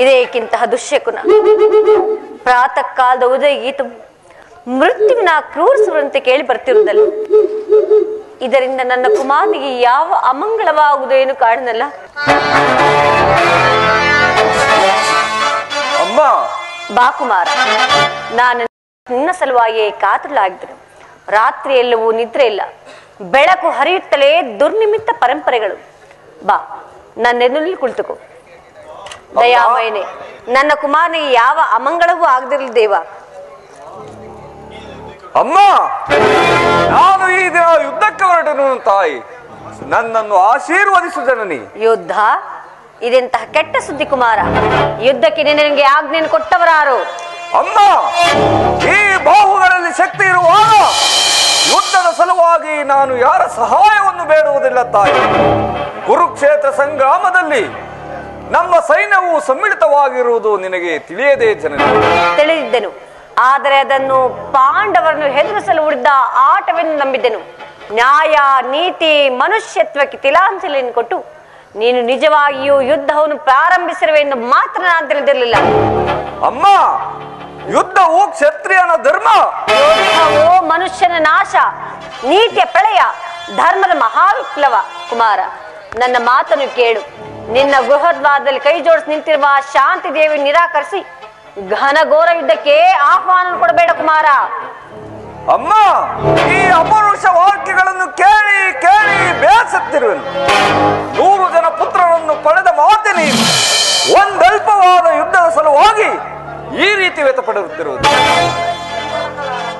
ಇದೇಕಿಂತಹ ದುಶ್ಯಕುನ. ಪ್ರಾತಃ ಕಾಲದ ಉದಯ ಗೀತು ಮೃತ್ಯುವಿನ ಕ್ರೂರಿಸುವಂತೆ ಕೇಳಿ ಬರ್ತಿರುವುದಲ್ಲ. ಇದರಿಂದ ನನ್ನ ಕುಮಾರಿಗೆ ಯಾವ ಅಮಂಗಳವಾಗುವುದೇನು ಕಾರಣಲ್ಲ ಅಮ್ಮ! ಬಾ ಕುಮಾರ ನಾನು ನಿನ್ನ ಸಲುವಾಗಿ ಕಾತುಳಾಗಿದ್ದನು ರಾತ್ರಿ ಎಲ್ಲವೂ ನಿದ್ರೆ ಇಲ್ಲ. ಬೆಳಕು ಹರಿಯುತ್ತಲೇ ದುರ್ನಿಮಿತ್ತ ಪರಂಪರೆಗಳು. ಬಾ ನನ್ನೆನ್ನಲ್ಲಿ ಕುಳಿತುಕೋ. ದಯಾಮಯನೆ ನನ್ನ ಕುಮಾರನಿಗೆ ಯಾವ ಅಮಂಗಳವೂ ಆಗದಿರಲಿ ದೇವ. ಅಮ್ಮ ನಾನು ಈ ದಿನ ಯುದ್ಧಕ್ಕೆ ಹೊರಟನು ತಾಯಿ. ನನ್ನನ್ನು ಆಶೀರ್ವದಿಸು ಜನನಿ. ಯುದ್ಧ ಇದೆಂತಹ ಕೆಟ್ಟ ಸುದ್ದಿ ಕುಮಾರ. ಯುದ್ಧಕ್ಕೆ ನಿನಗೆ ಆಜ್ಞೆಯನ್ನು ಕೊಟ್ಟವರಾರು. ಅಮ್ಮ ಈ ಬಾಹುಗಳಲ್ಲಿ ಶಕ್ತಿ ಇರುವಾಗ ಯುದ್ಧದ ಸಲುವಾಗಿ ನಾನು ಯಾರ ಸಹಾಯವನ್ನು ಬೇಡುವುದಿಲ್ಲ ತಾಯಿ. ಕುರುಕ್ಷೇತ್ರ ಸಂಗ್ರಾಮದಲ್ಲಿ ನಮ್ಮ ಸೈನ್ಯವು ಸಮ್ಮಿಳಿತವಾಗಿರುವುದು ನಿನಗೆ ತಿಳಿಯದೇ ಜನ ತಿಳಿದಿದ್ದೆನು. ಆದರೆ ಅದನ್ನು ಪಾಂಡವರನ್ನು ಹೆದರಿಸಲು ಉಳಿದ ಆಟವೆಂದು ನಂಬಿದ್ದೆನು. ನ್ಯಾಯ ನೀತಿ ಮನುಷ್ಯತ್ವಕ್ಕೆ ತಿಲಾಂಜಲಿಯನ್ನು ಕೊಟ್ಟು ನೀನು ನಿಜವಾಗಿಯೂ ಯುದ್ಧವನ್ನು ಪ್ರಾರಂಭಿಸಿರುವೆ ಎಂದು ಮಾತ್ರ ನಾನು ತಿಳಿದಿರಲಿಲ್ಲ. ಅಮ್ಮ ಯುದ್ಧವು ಕ್ಷತ್ರಿಯನ ಧರ್ಮ. ಮನುಷ್ಯನ ನಾಶ ನೀತಿಯ ಪ್ರಳಯ ಧರ್ಮದ ಮಹಾವಿಪ್ಲವ ಕುಮಾರ. ನನ್ನ ಮಾತನ್ನು ಕೇಳು. ನಿನ್ನ ಗೃಹದ್ವಾರದಲ್ಲಿ ಕೈ ಜೋಡಿಸಿ ನಿಂತಿರುವ ಶಾಂತಿ ದೇವಿ ನಿರಾಕರಿಸಿ. ಘನಘೋರ ಯುದ್ಧಕ್ಕೆ ಆಹ್ವಾನ ಕೊಡಬೇಡ ಕುಮಾರ. ಅಮ್ಮ, ಈ ಅಪರುಷ ವಾಕ್ಯಗಳನ್ನು ಕೇಳಿ ಕೇಳಿ ಬೇಸತ್ತಿರುವೆನು. ನೂರು ಜನ ಪುತ್ರರನ್ನು ಪಡೆದ ಮಾತೆ ನೀನು. ಒಂದಲ್ಪವಾದ ಯುದ್ಧದ ಸಲುವಾಗಿ ಈ ರೀತಿ ವ್ಯತಪಡುತ್ತಿರುವುದು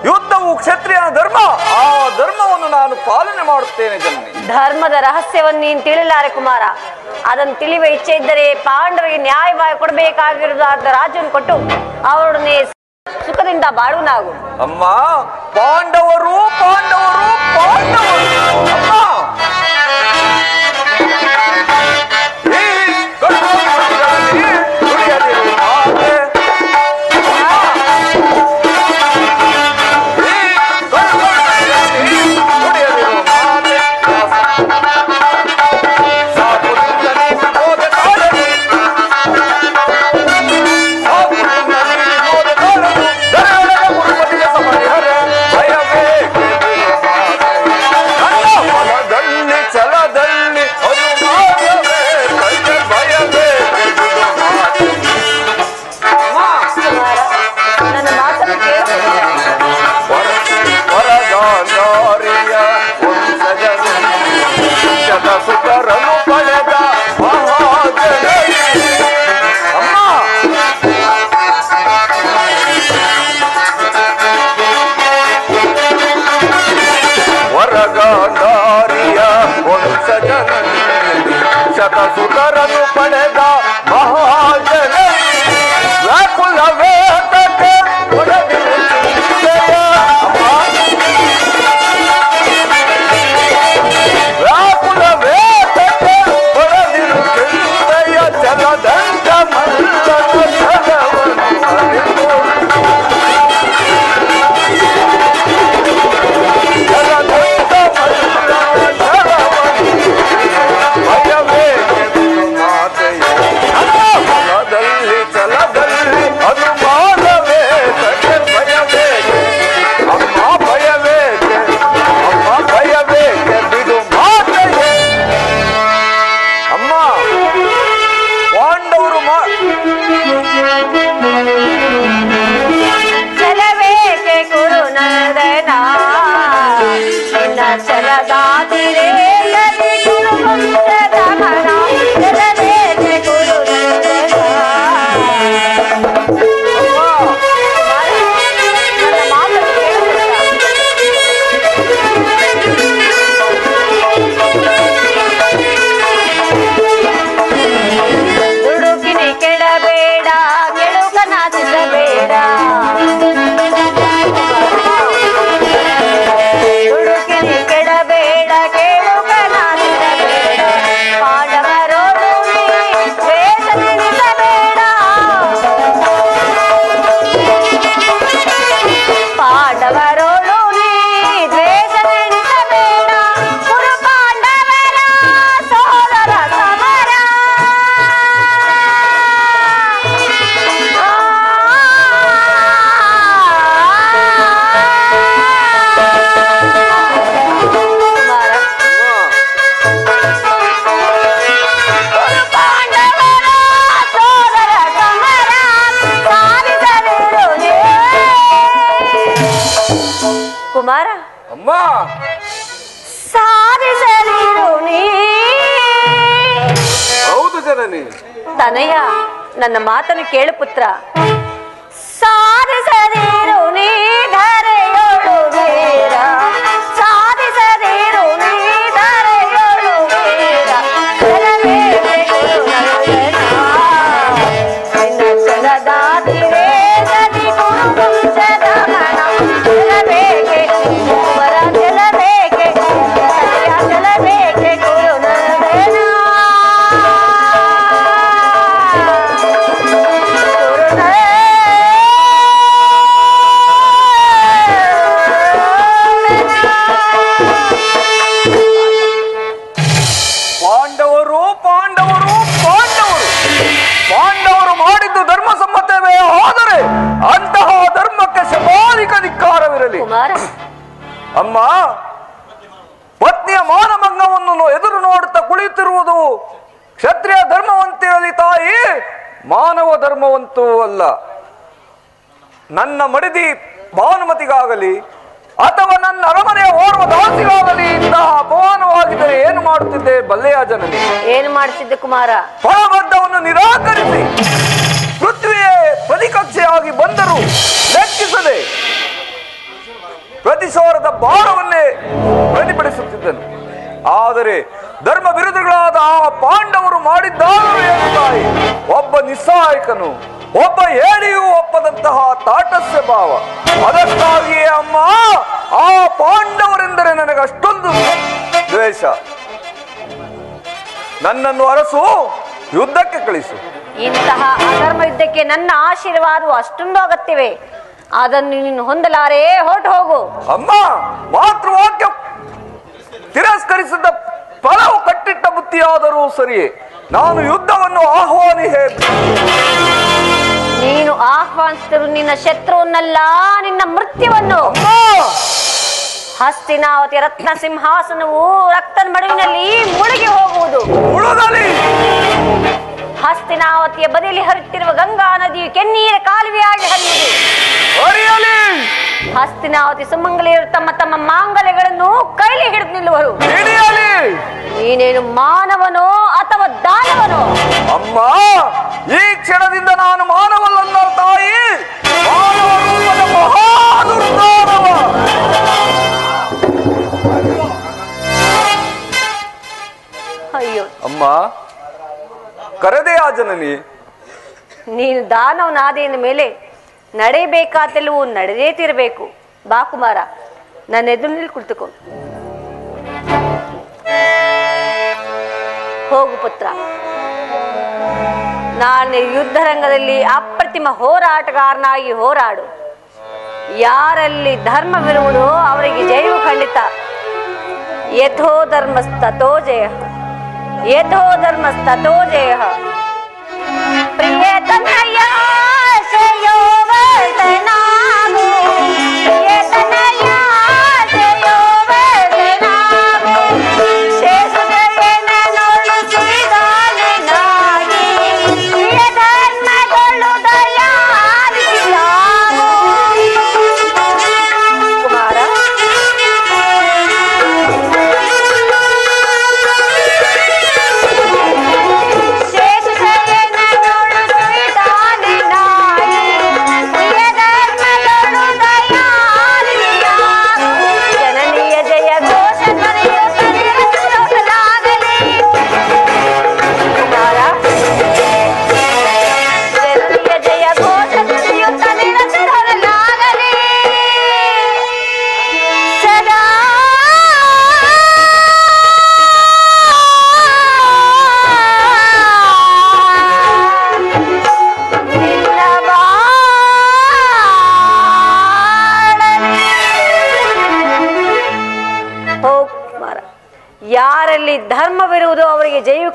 ಯುದ್ಧವು ಕ್ಷತ್ರಿಯನ ಧರ್ಮ. ಆ ಧರ್ಮವನ್ನು ನಾನು ಪಾಲನೆ ಮಾಡುತ್ತೇನೆ ಜನನಿ ಧರ್ಮದ ರಹಸ್ಯವನ್ನು ನೀನು ತಿಳಿಲಾರೆ ಕುಮಾರ. ಅದನ್ನು ತಿಳಿಯುವ ಇಚ್ಛೆ ಇದ್ದರೆ ಪಾಂಡವರಿಗೆ ನ್ಯಾಯವಾಗಿ ಕೊಡಬೇಕಾಗಿರುವುದಾದ ರಾಜ್ಯವನ್ನು ಕೊಟ್ಟು ಅವರೊಡನೆ ಸುಖದಿಂದ ಬಾಳುನಾಗು. ಅಮ್ಮ ಪಾಂಡವರು ಪಾಂಡವರು ಪಾಂಡವರು. ಶತ ಕೇಳು ಪುತ್ರ. ಧರ್ಮವಂತೂ ಅಲ್ಲ. ನನ್ನ ಮಡಿದಿ ಭಾನುಮತಿಗಾಗಲಿ ಅಥವಾ ನನ್ನ ಅರಮನೆಯ ಓರ್ವ ದಾಸಿಗಾಗಲಿ ಇಂತಹ ಅಪಮಾನವಾಗಿದ್ದರೆ ಏನು ಮಾಡುತ್ತಿದ್ದೆ ಬಲ್ಲೆಯ ಜನನಿ? ಏನು ಮಾಡುತ್ತಿದ್ದೆ ಕುಮಾರ? ಫಲಬದ್ಧವನ್ನು ನಿರಾಕರಿಸಿ ಪೃಥ್ವಿಯೇ ಪ್ರತಿಕಕ್ಷೆಯಾಗಿ ಬಂದರು ಲೆಕ್ಕಿಸದೆ ಪ್ರತಿಸಾರದ ಭಾರವನ್ನೇ ಪ್ರತಿಭಟಿಸುತ್ತಿದ್ದನು. ಆದರೆ ಧರ್ಮ ವಿರೋಧಿಗಳಾದ ಆ ಪಾಂಡವರು ಮಾಡಿದ್ದಾರೆ ಏನು ತಾಯಿ. ಒಬ್ಬ ನಿಸ್ಸಹಾಯಕನು ಒಬ್ಬ ಹೇಳಿಯೂ ಒಪ್ಪದಂತಹ ತಾಟಸ್ಯ ಭಾವ. ಅದಕ್ಕಾಗಿಯೇ ಅಮ್ಮ ಆ ಪಾಂಡವರೆಂದರೆ ನನಗೆ ಅಷ್ಟೊಂದು ದ್ವೇಷ. ನನ್ನನ್ನು ಅರಸು ಯುದ್ಧಕ್ಕೆ ಕಳಿಸು. ಇಂತಹ ಅಧರ್ಮ ಯುದ್ಧಕ್ಕೆ ನನ್ನ ಆಶೀರ್ವಾದವು ಅಷ್ಟೊಂದು ಅಗತ್ಯವೇ. ಅದನ್ನು ನೀನು ಹೊಂದಲಾರೆ ಹೊರಟು ಹೋಗು. ಅಮ್ಮ ಮಾತೃವಾಕ್ಯ ತಿರಸ್ಕರಿಸಿದ ಫಲವು ಕಟ್ಟಿಟ್ಟ ಬುತ್ತಿಯಾದರೂ ಸರಿಯೇ. ನಾನು ಯುದ್ಧವನ್ನು ಆಹ್ವಾನಿಹೇ ನೀನು ಆಹ್ವಾನಿಸಿದರು ನಿನ್ನ ಶತ್ರುವನ್ನೆಲ್ಲ ನಿನ್ನ ಮೃತ್ಯುವನ್ನು. ಹಸ್ತಿನಾವತಿ ರತ್ನ ಸಿಂಹಾಸನವು ರಕ್ತದ ಮಡುವಿನಲ್ಲಿ ಮುಳುಗಿ ಹೋಗುವುದು. ಹಸ್ತಿನಾವತಿಯ ಬದಿಯಲ್ಲಿ ಹರಿಯುತ್ತಿರುವ ಗಂಗಾ ನದಿಯು ಕೆನ್ನೀರ ಕಾಲುವೆಯಾಗಿ ಹರಿಯುವುದು. ಹಸ್ತಿನಾವತಿ ಸುಮಂಗಲಿಯರು ತಮ್ಮ ತಮ್ಮ ಮಾಂಗಲ್ಯಗಳನ್ನು ಕೈಲಿ ಹಿಡಿದು ನಿಲ್ಲುವರು. ನೀನೇನು ಮಾನವನೋ ಅಥವಾ ದಾನವನೋ? ಅಮ್ಮ ಈ ಕ್ಷಣದಿಂದ ನಾನು ಮಾನವಲ್ಲ ತಾಯಿ. ಅಯ್ಯೋ. ಅಮ್ಮ ಕರೆದೇ ಆ ಜನನಿ, ನೀನು ದಾನವನಾದೆಯ ಮೇಲೆ ನಡೆಯಬೇಕಾದೆಲ್ಲವೂ ನಡೆದೇ ತಿರಬೇಕು. ಬಾ ಕುಮಾರ, ನನ್ನ ಎದುರಿನಲ್ಲಿ ಕುಳಿತುಕೋ. ಹೋಗು ಪುತ್ರ. ನಾನು ಯುದ್ಧರಂಗದಲ್ಲಿ ಅಪ್ರತಿಮ ಹೋರಾಟಗಾರನಾಗಿ ಹೋರಾಡು. ಯಾರಲ್ಲಿ ಧರ್ಮವಿರುವುದೋ ಅವರಿಗೆ ಜಯವು ಖಂಡಿತ. ಯಥೋ ಧರ್ಮಸ್ತೋ ಜಯ. ಯಥೋ ಧರ್ಮಸ್ತೋ ಜಯ ಪ್ರಿಯತನಯ ಶಯೋವರ್ಧನಾಗು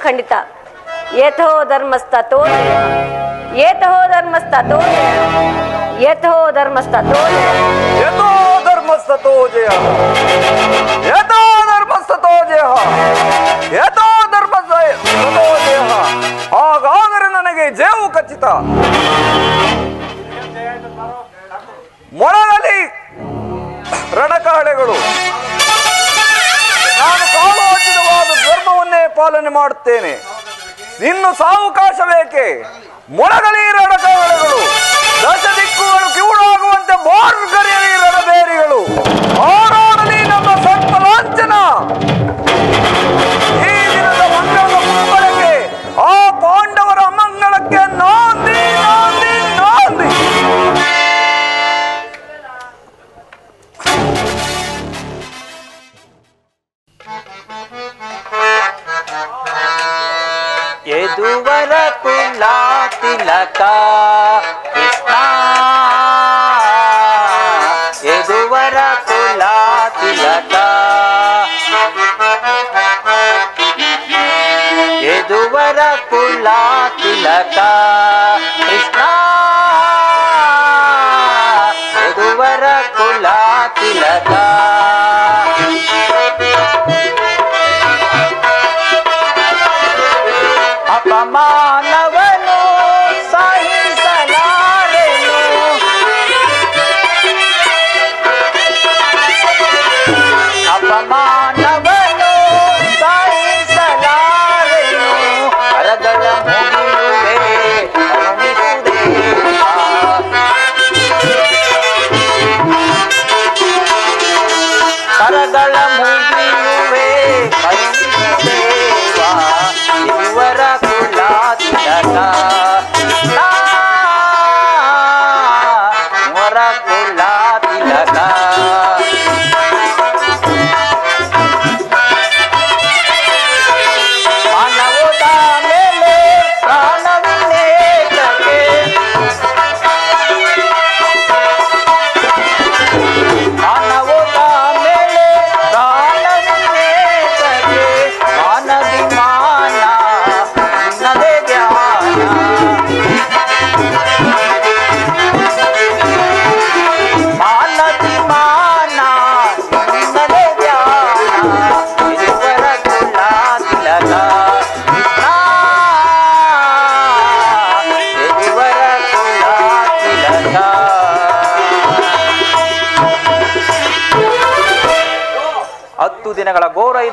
ಖಂಡಿತ. ಯಥೋ ಧರ್ಮಸ್ತೋ. ಯಥೋ ಧರ್ಮಸ್ತೋ. ಯಥೋ ಧರ್ಮಸ್ತೋ ಯಥೋ ಧರ್ಮಸ್ತೋ ಜಯ ಯಥೋ ಧರ್ಮಸ್ತೋ ಜಯ ಯಥೋ ಧರ್ಮಸ್ತೋ ಜಯ ಹಾಗಾದರೆ ನನಗೆ ಜಯವು ಖಚಿತ. ಮೊಳಗಲಿ ರಣಕಾಳೆಗಳು ಪಾಲನೆ ಮಾಡುತ್ತೇನೆ. ಇನ್ನು ಸಾವಕಾಶ ಬೇಕೆ? ಮೊಳಗಲಿ ರಣಕಗಳು ದಶ ದಿಕ್ಕುಗಳು ಕಿವುಡಾಗುವಂತೆ ಬೋರ್ಗರಿಯಲಿ ರಣಬೇರಿಗಳು. திலகா திலகா கிருஷ்ணா எதுவர குலா திலகா எதுவர குலா திலகா கிருஷ்ணா எதுவர குலா திலகா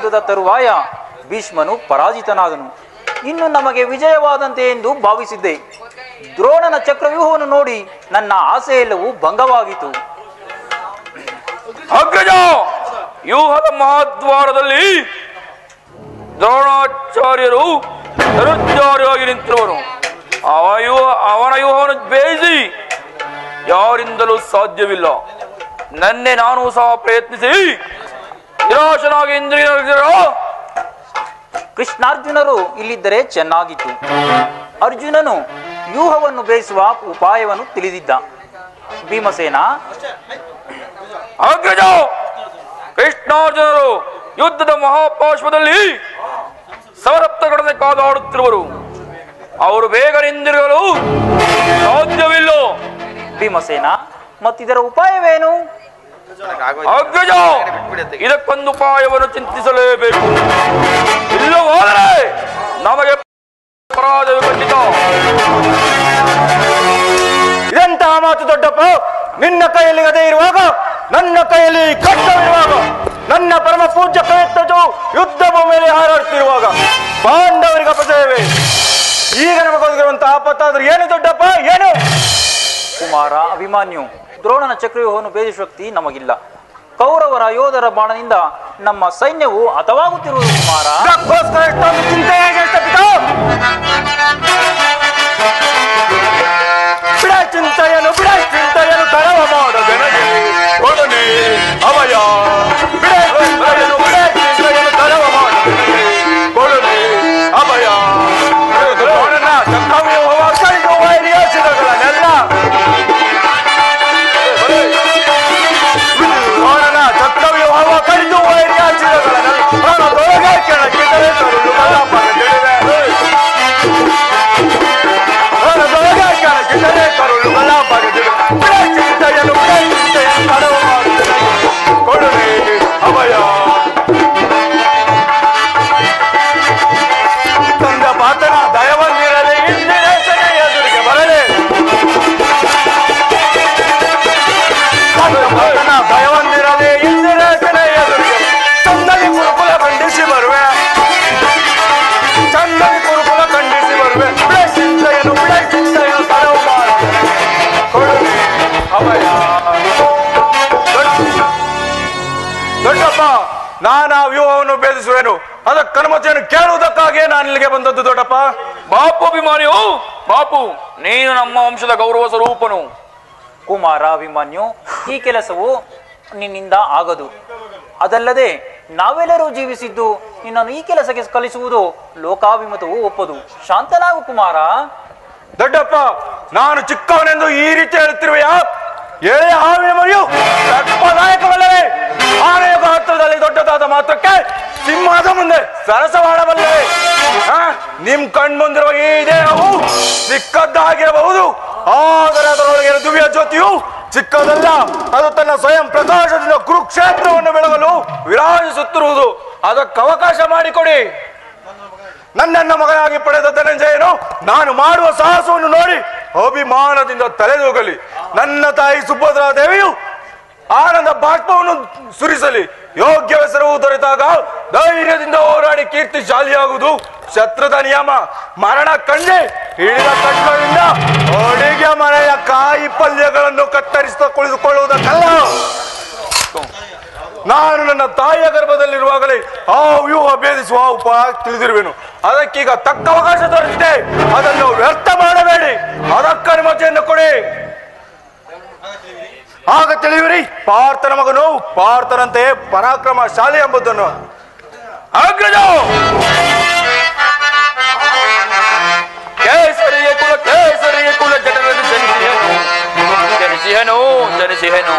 ಯುದ್ಧದ ತರುವಾಯ ಭೀಷ್ಮನು ಪರಾಜಿತನಾದನು. ಇನ್ನು ನಮಗೆ ವಿಜಯವಾದಂತೆ ಎಂದು ಭಾವಿಸಿದ್ದೆ. ದ್ರೋಣನ ಚಕ್ರವ್ಯೂಹವನ್ನು ನೋಡಿ ನನ್ನ ಆಸೆಯೆಲ್ಲವೂ ಭಂಗವಾಗಿತು ಅಗ್ರಜ, ವ್ಯೂಹದ ಮಹಾದ್ವಾರದಲ್ಲಿ ದ್ರೋಣಾಚಾರ್ಯರು ಧನುಚಾರ್ಯವಾಗಿ ನಿಂತಿರುವರು ಅವ ಅವನ ವ್ಯೂಹವನ್ನು ಬೇಯಿಸಿ ಯಾರಿಂದಲೂ ಸಾಧ್ಯವಿಲ್ಲ. ನನ್ನೆ ನಾನು ಸಹ ಪ್ರಯತ್ನಿಸಿ ನಿರಾಶನಾಗಿ ಇಂದ್ರಿಯ ಕೃಷ್ಣಾರ್ಜುನರು ಇಲ್ಲಿದ್ದರೆ ಚೆನ್ನಾಗಿತ್ತು. ಅರ್ಜುನನು ವ್ಯೂಹವನ್ನು ಬೇಯಿಸುವ ಉಪಾಯವನ್ನು ತಿಳಿದಿದ್ದ. ಭೀಮಸೇನ ಅಗ್ರಜ ಕೃಷ್ಣಾರ್ಜುನರು ಯುದ್ಧದ ಮಹಾಪಾಶ್ವದಲ್ಲಿ ಸಮರಪ್ತಗಡನೆ ಕಾದಾಡುತ್ತಿರುವರು. ಅವರು ಬೇಗ ನಿಂದಿರಲು ಸಾಧ್ಯವಿಲ್ಲ. ಭೀಮಸೇನ ಮತ್ತಿದರ ಉಪಾಯವೇನು? ಅಗ್ರಜ ಇದಕ್ಕೊಂದು ಉಪಾಯವನ್ನು ಚಿಂತಿಸಲೇಬೇಕು. ಇಲ್ಲ ಹೋದರೆ ನಮಗೆ ಖಂಡಿತ ಇದೆಂತಹ ಮಾತು ದೊಡ್ಡಪ್ಪ? ನಿನ್ನ ಕೈಯಲ್ಲಿ ಅದೇ ಇರುವಾಗ ನನ್ನ ಕೈಯಲ್ಲಿ ಕಷ್ಟವಿರುವಾಗ ನನ್ನ ಪರಮ ಪೂಜ್ಯ ಪ್ರಯತ್ನವು ಯುದ್ಧ ಭೂಮಿಯಲ್ಲಿ ಹಾರಾಡ್ತಿರುವಾಗ ಪಾಂಡವರಿಗೆ ಅಪಜಯವೇ ಈಗ ನಮಗೋಗಿರುವಂತಹ ಆಪತ್ತಾದ್ರೆ ಏನು ದೊಡ್ಡಪ್ಪ? ಏನು? ಕುಮಾರ ಅಭಿಮಾನ್ಯು ದ್ರೋಣನ ಚಕ್ರವ್ಯೂಹವನ್ನು ಶಕ್ತಿ ನಮಗಿಲ್ಲ. ಕೌರವರ ಯೋಧರ ಬಾಣದಿಂದ ನಮ್ಮ ಸೈನ್ಯವು ಹತವಾಗುತ್ತಿರುವುದು Kumara. Vamos a ver que la de ಇದನ್ನು ಕೇಳುವುದಕ್ಕಾಗಿ ನಾನು ಇಲ್ಲಿಗೆ ಬಂದದ್ದು ದೊಡ್ಡಪ್ಪ. ಬಾಪು ಅಭಿಮಾನಿಯು, ಬಾಪು, ನೀನು ನಮ್ಮ ವಂಶದ ಗೌರವ ಸ್ವರೂಪನು. ಕುಮಾರ ಅಭಿಮಾನ್ಯು ಈ ಕೆಲಸವು ನಿನ್ನಿಂದ ಆಗದು. ಅದಲ್ಲದೆ ನಾವೆಲ್ಲರೂ ಜೀವಿಸಿದ್ದು ನಿನ್ನನ್ನು ಈ ಕೆಲಸಕ್ಕೆ ಕಲಿಸುವುದು ಲೋಕಾಭಿಮತವು ಒಪ್ಪದು. ಶಾಂತನಾಗು ಕುಮಾರ. ದೊಡ್ಡಪ್ಪ, ನಾನು ಚಿಕ್ಕವನೆಂದು ಈ ರೀತಿ ಹೇಳುತ್ತಿರುವೆಯಾ? ಎಳೆಯ ಹಾವಿನ ಮರಿಯು ಸರ್ಪನಾಯಕವಲ್ಲವೇ ಆನೆಯ ಗಾತ್ರದಲ್ಲಿ ದೊಡ್ಡದಾದ ಮಾತ್ರಕ್ಕೆ ಸಿಂಹದ ಮುಂದೆ ಸರಸವಾಡಬಲ್ಲವೇ ನಿಮ್ ಕಣ್ಮುಂದಿರುವ ಈ ದೇಹವು ಸಿಕ್ಕದ್ದಾಗಿರಬಹುದು ಆದರೆ ಅದರೊಳಗೆ ದಿವ್ಯ ಜ್ಯೋತಿಯು ಚಿಕ್ಕದಲ್ಲ. ಅದು ತನ್ನ ಸ್ವಯಂ ಪ್ರಕಾಶದಿಂದ ಕುರುಕ್ಷೇತ್ರವನ್ನು ಬೆಳಗಲು ವಿರಾಜಿಸುತ್ತಿರುವುದು. ಅದಕ್ಕೆ ಅವಕಾಶ ಮಾಡಿಕೊಡಿ. ನನ್ನನ್ನ ಮಗನಾಗಿ ಪಡೆದ ಧನಂಜಯನು ನಾನು ಮಾಡುವ ಸಾಹಸವನ್ನು ನೋಡಿ ಅಭಿಮಾನದಿಂದ ತಲೆದೋಗಲಿ. ನನ್ನ ತಾಯಿ ಸುಭದ್ರಾ ದೇವಿಯು ಆನಂದ ಬಾಷ್ಪವನ್ನು ಸುರಿಸಲಿ. ಯೋಗ್ಯ ಹೆಸರು ದೊರೆತಾಗ ಧೈರ್ಯದಿಂದ ಹೋರಾಡಿ ಕೀರ್ತಿ ಶಾಲಿಯಾಗುವುದು ಶತ್ರುದ ನಿಯಮ. ಮರಣ ಕಂಡೆ ಹಿಡಿದ ಕಣ್ಣುಗಳಿಂದ ಅಡಿಗೆ ಮನೆಯ ಕಾಯಿ ಪಲ್ಯಗಳನ್ನು ಕತ್ತರಿಸಿದ ಕುಳಿತುಕೊಳ್ಳುವುದಕ್ಕಲ್ಲ ನಾನು ನನ್ನ ತಾಯಿಯ ಗರ್ಭದಲ್ಲಿರುವಾಗಲೇ ಆ ವ್ಯೂಹ ಭೇದಿಸುವ ಉಪ ತಿಳಿದಿರುವೆನು. ಅದಕ್ಕೀಗ ತಕ್ಕ ಅವಕಾಶ ದೊರೆತಿದೆ. ಅದನ್ನು ವ್ಯರ್ಥ ಮಾಡಬೇಡಿ. ಅದಕ್ಕ ಅನುಮತಿಯನ್ನು ಕೊಡಿ. ಆಗ ತಿಳಿಯುವಿರಿ, ಪಾರ್ಥನ ಮಗನು ಪಾರ್ಥನಂತೆ ಪರಾಕ್ರಮಶಾಲಿ ಎಂಬುದನ್ನು. ಅಗ್ರಜ! ಕೇಸರಿಯ ಕುಲ ಕೇಸರಿಯ ಕುಲ ಜನರನ್ನು ಜನಿಸಿಹನು ಜನಿಸಿಹನು ಜನಿಸಿಹನು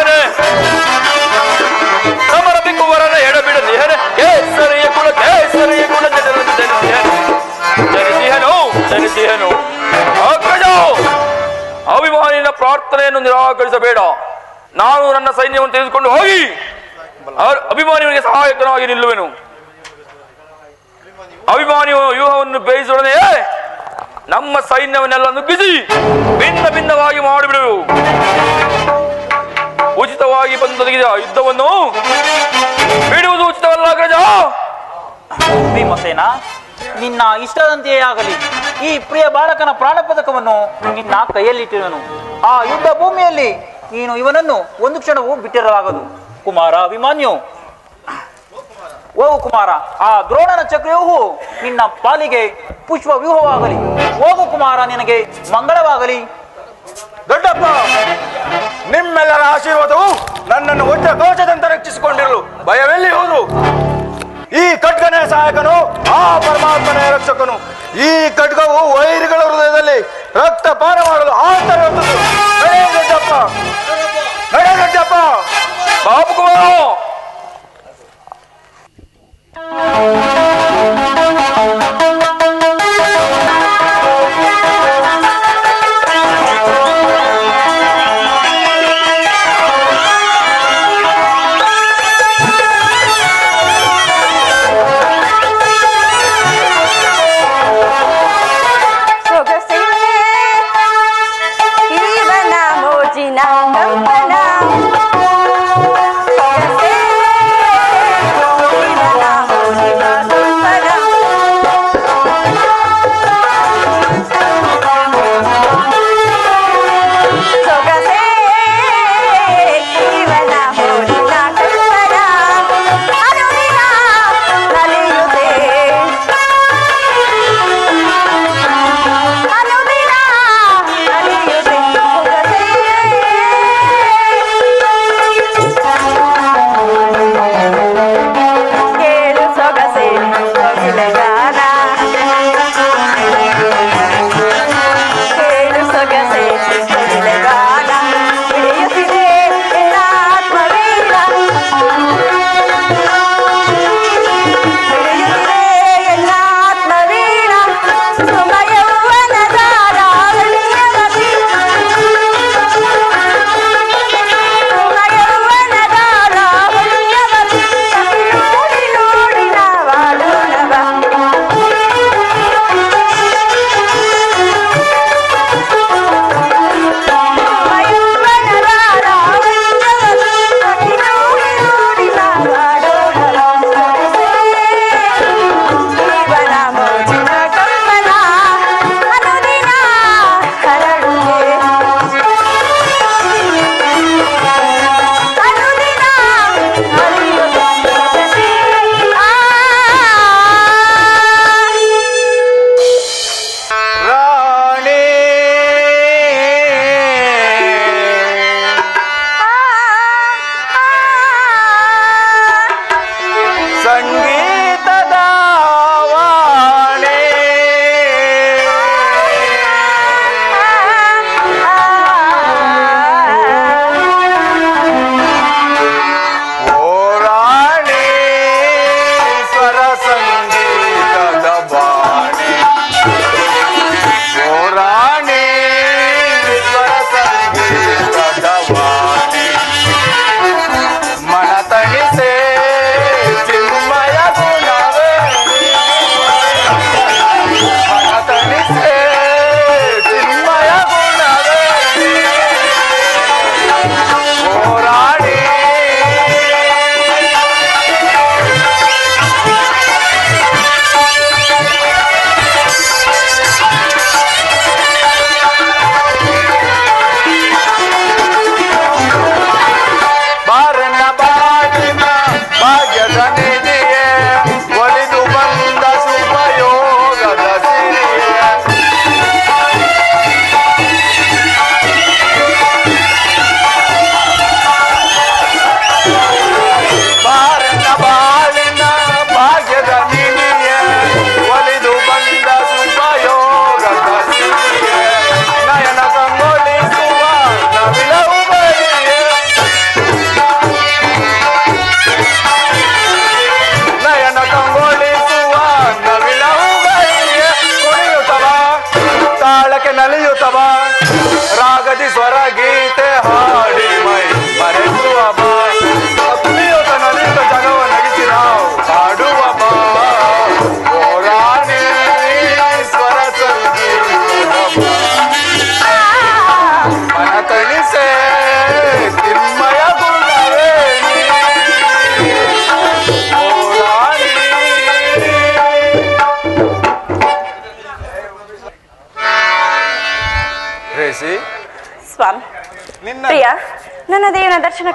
ಎಡ ಬಿಡದಿಹನೆ ಸಮರದಿ ಕುವರನ ಎಡ ಬಿಡದಿಹನೆ ಕೇಸರಿಯ ಕುಲ ಕೇಸರಿಯ ಕುಲ ಜನರ ಜನಿಸಿಹನು ಜನಿಸಿಹನು ಅಭಿಮಾನಿನ ಪ್ರಾರ್ಥನೆಯನ್ನು ನಿರಾಕರಿಸಬೇಡ. ನಾನು ನನ್ನ ಸೈನ್ಯವನ್ನು ತೆಗೆದುಕೊಂಡು ಹೋಗಿ ಅಭಿಮಾನಿಗಳಿಗೆ ಸಹಾಯಕನಾಗಿ ನಿಲ್ಲುವೆನು. ಅಭಿಮಾನಿಯು ವ್ಯೂಹವನ್ನು ಬೇಯಿಸೊಡನೆಯೇ ನಮ್ಮ ಸೈನ್ಯವನ್ನೆಲ್ಲ ನುಗ್ಗಿಸಿ, ಭಿನ್ನ ಭಿನ್ನವಾಗಿ ಮಾಡಿಬಿಡುವು ಉಚಿತವಾಗಿ ಬಂದೊದಗಿದ ಯುದ್ಧವನ್ನು. ಬಿಡುವುದು ಉಚಿತವಲ್ಲ ಅಗ್ರಜ ಭೀಮಸೇನ, ನಿನ್ನ ಇಷ್ಟದಂತೆಯೇ ಆಗಲಿ. ಈ ಪ್ರಿಯ ಬಾಲಕನ ಪ್ರಾಣ ಪದಕವನ್ನು ನಿನ್ನ ಕೈಯಲ್ಲಿಟ್ಟಿರುವನು. ಆ ಯುದ್ಧ ಭೂಮಿಯಲ್ಲಿ ನೀನು ಇವನನ್ನು ಒಂದು ಕ್ಷಣವೂ ಬಿಟ್ಟಿರಲಾಗದು. ಕುಮಾರ ಅಭಿಮಾನ್ಯು. ಓಗು ಕುಮಾರ, ಆ ದ್ರೋಣನ ಚಕ್ರವ್ಯೂಹು ನಿನ್ನ ಪಾಲಿಗೆ ಪುಷ್ಪ ವ್ಯೂಹವಾಗಲಿ ಓಗು ಕುಮಾರ, ನಿನಗೆ ಮಂಗಳವಾಗಲಿ. ದೊಡ್ಡಪ್ಪ, ನಿಮ್ಮೆಲ್ಲರ ಆಶೀರ್ವಾದವು ನನ್ನನ್ನು ಒಟ್ಟ ಕೋಶದಂತೆ ರಕ್ಷಿಸಿಕೊಂಡಿರಲು ಭಯವೆಲ್ಲಿ ಹೋದು ಈ ಖಡ್ಗನೇ ಸಹಾಯಕನು, ಆ ಪರಮಾತ್ಮನ ರಕ್ಷಕನು. ಈ ಖಡ್ಗವು ವೈರಿಗಳ ಹೃದಯದಲ್ಲಿ ರಕ್ತ ಪಾನ ಮಾಡಲು ಆತರ ದೊಡ್ಡಪ್ಪ ಬಾಬು ಕುಮಾರ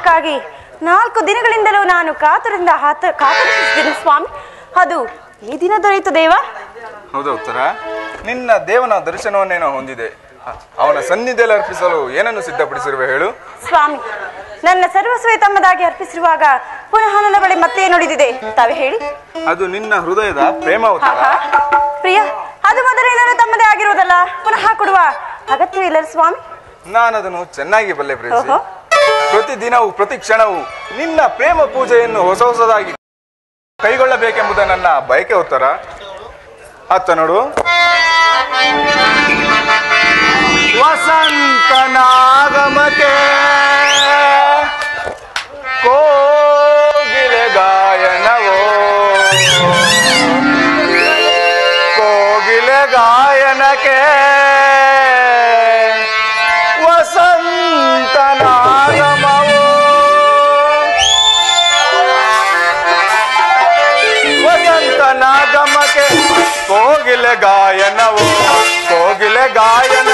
ದೇವನ ನಾಲ್ಕು ದಿನಗಳಿಂದಲೂ ನಾನು ಕಾತುರದಿಂದ ಹಾತ ಕಾತರಿಸಿದ್ದೇನೆ ಸ್ವಾಮಿ. ಅದು ಈ ದಿನ ದೊರೆಯಿತು ದೇವ. ಹೌದು ಉತ್ತರ. ನಿನ್ನ ದೇವನ ದರ್ಶನವನ್ನೇನೋ ಹೊಂದಿದೆ. ಅವನ ಸನ್ನಿಧಿಯಲ್ಲಿ ಅರ್ಪಿಸಲು ಏನನ್ನು ಸಿದ್ಧಪಡಿಸಿರುವೆ ಹೇಳು? ಸ್ವಾಮಿ ನನ್ನ ಸರ್ವಸ್ವೇ ತಮ್ಮದಾಗಿ ಅರ್ಪಿಸಿರುವಾಗ ಪುನಃ ನನ್ನ ಬಳಿ ಮತ್ತೆ ನುಡಿದಿದೆ. ತಾವೇ ಹೇಳಿ. ಅದು ನಿನ್ನ ಹೃದಯದ ಪ್ರೇಮ. ಪ್ರಿಯ ಅದು ಮೊದಲಿಂದಲೂ ತಮ್ಮದೇ ಆಗಿರುವುದಲ್ಲ. ಪುನಃ ಕೊಡುವ ಅಗತ್ಯವಿಲ್ಲ ಸ್ವಾಮಿ. ನಾನು ಅದನ್ನು ಚೆನ್ನಾಗಿ ಬಲ್ಲೆ ಓಹೋ. ಪ್ರತಿದಿನವೂ, ಪ್ರತಿ ಕ್ಷಣವೂ ನಿನ್ನ ಪ್ರೇಮ ಪೂಜೆಯನ್ನು ಹೊಸ ಹೊಸದಾಗಿ ಕೈಗೊಳ್ಳಬೇಕೆಂಬುದು ನನ್ನ ಬಯಕೆ ಉತ್ತರ. ಅತ್ತ ನೋಡು. ವಸಂತನಾಗಮಕ್ಕೆ ಗಾಯನವು ಕೋಗಿಲೆ ಗಾಯನಕ್ಕೆ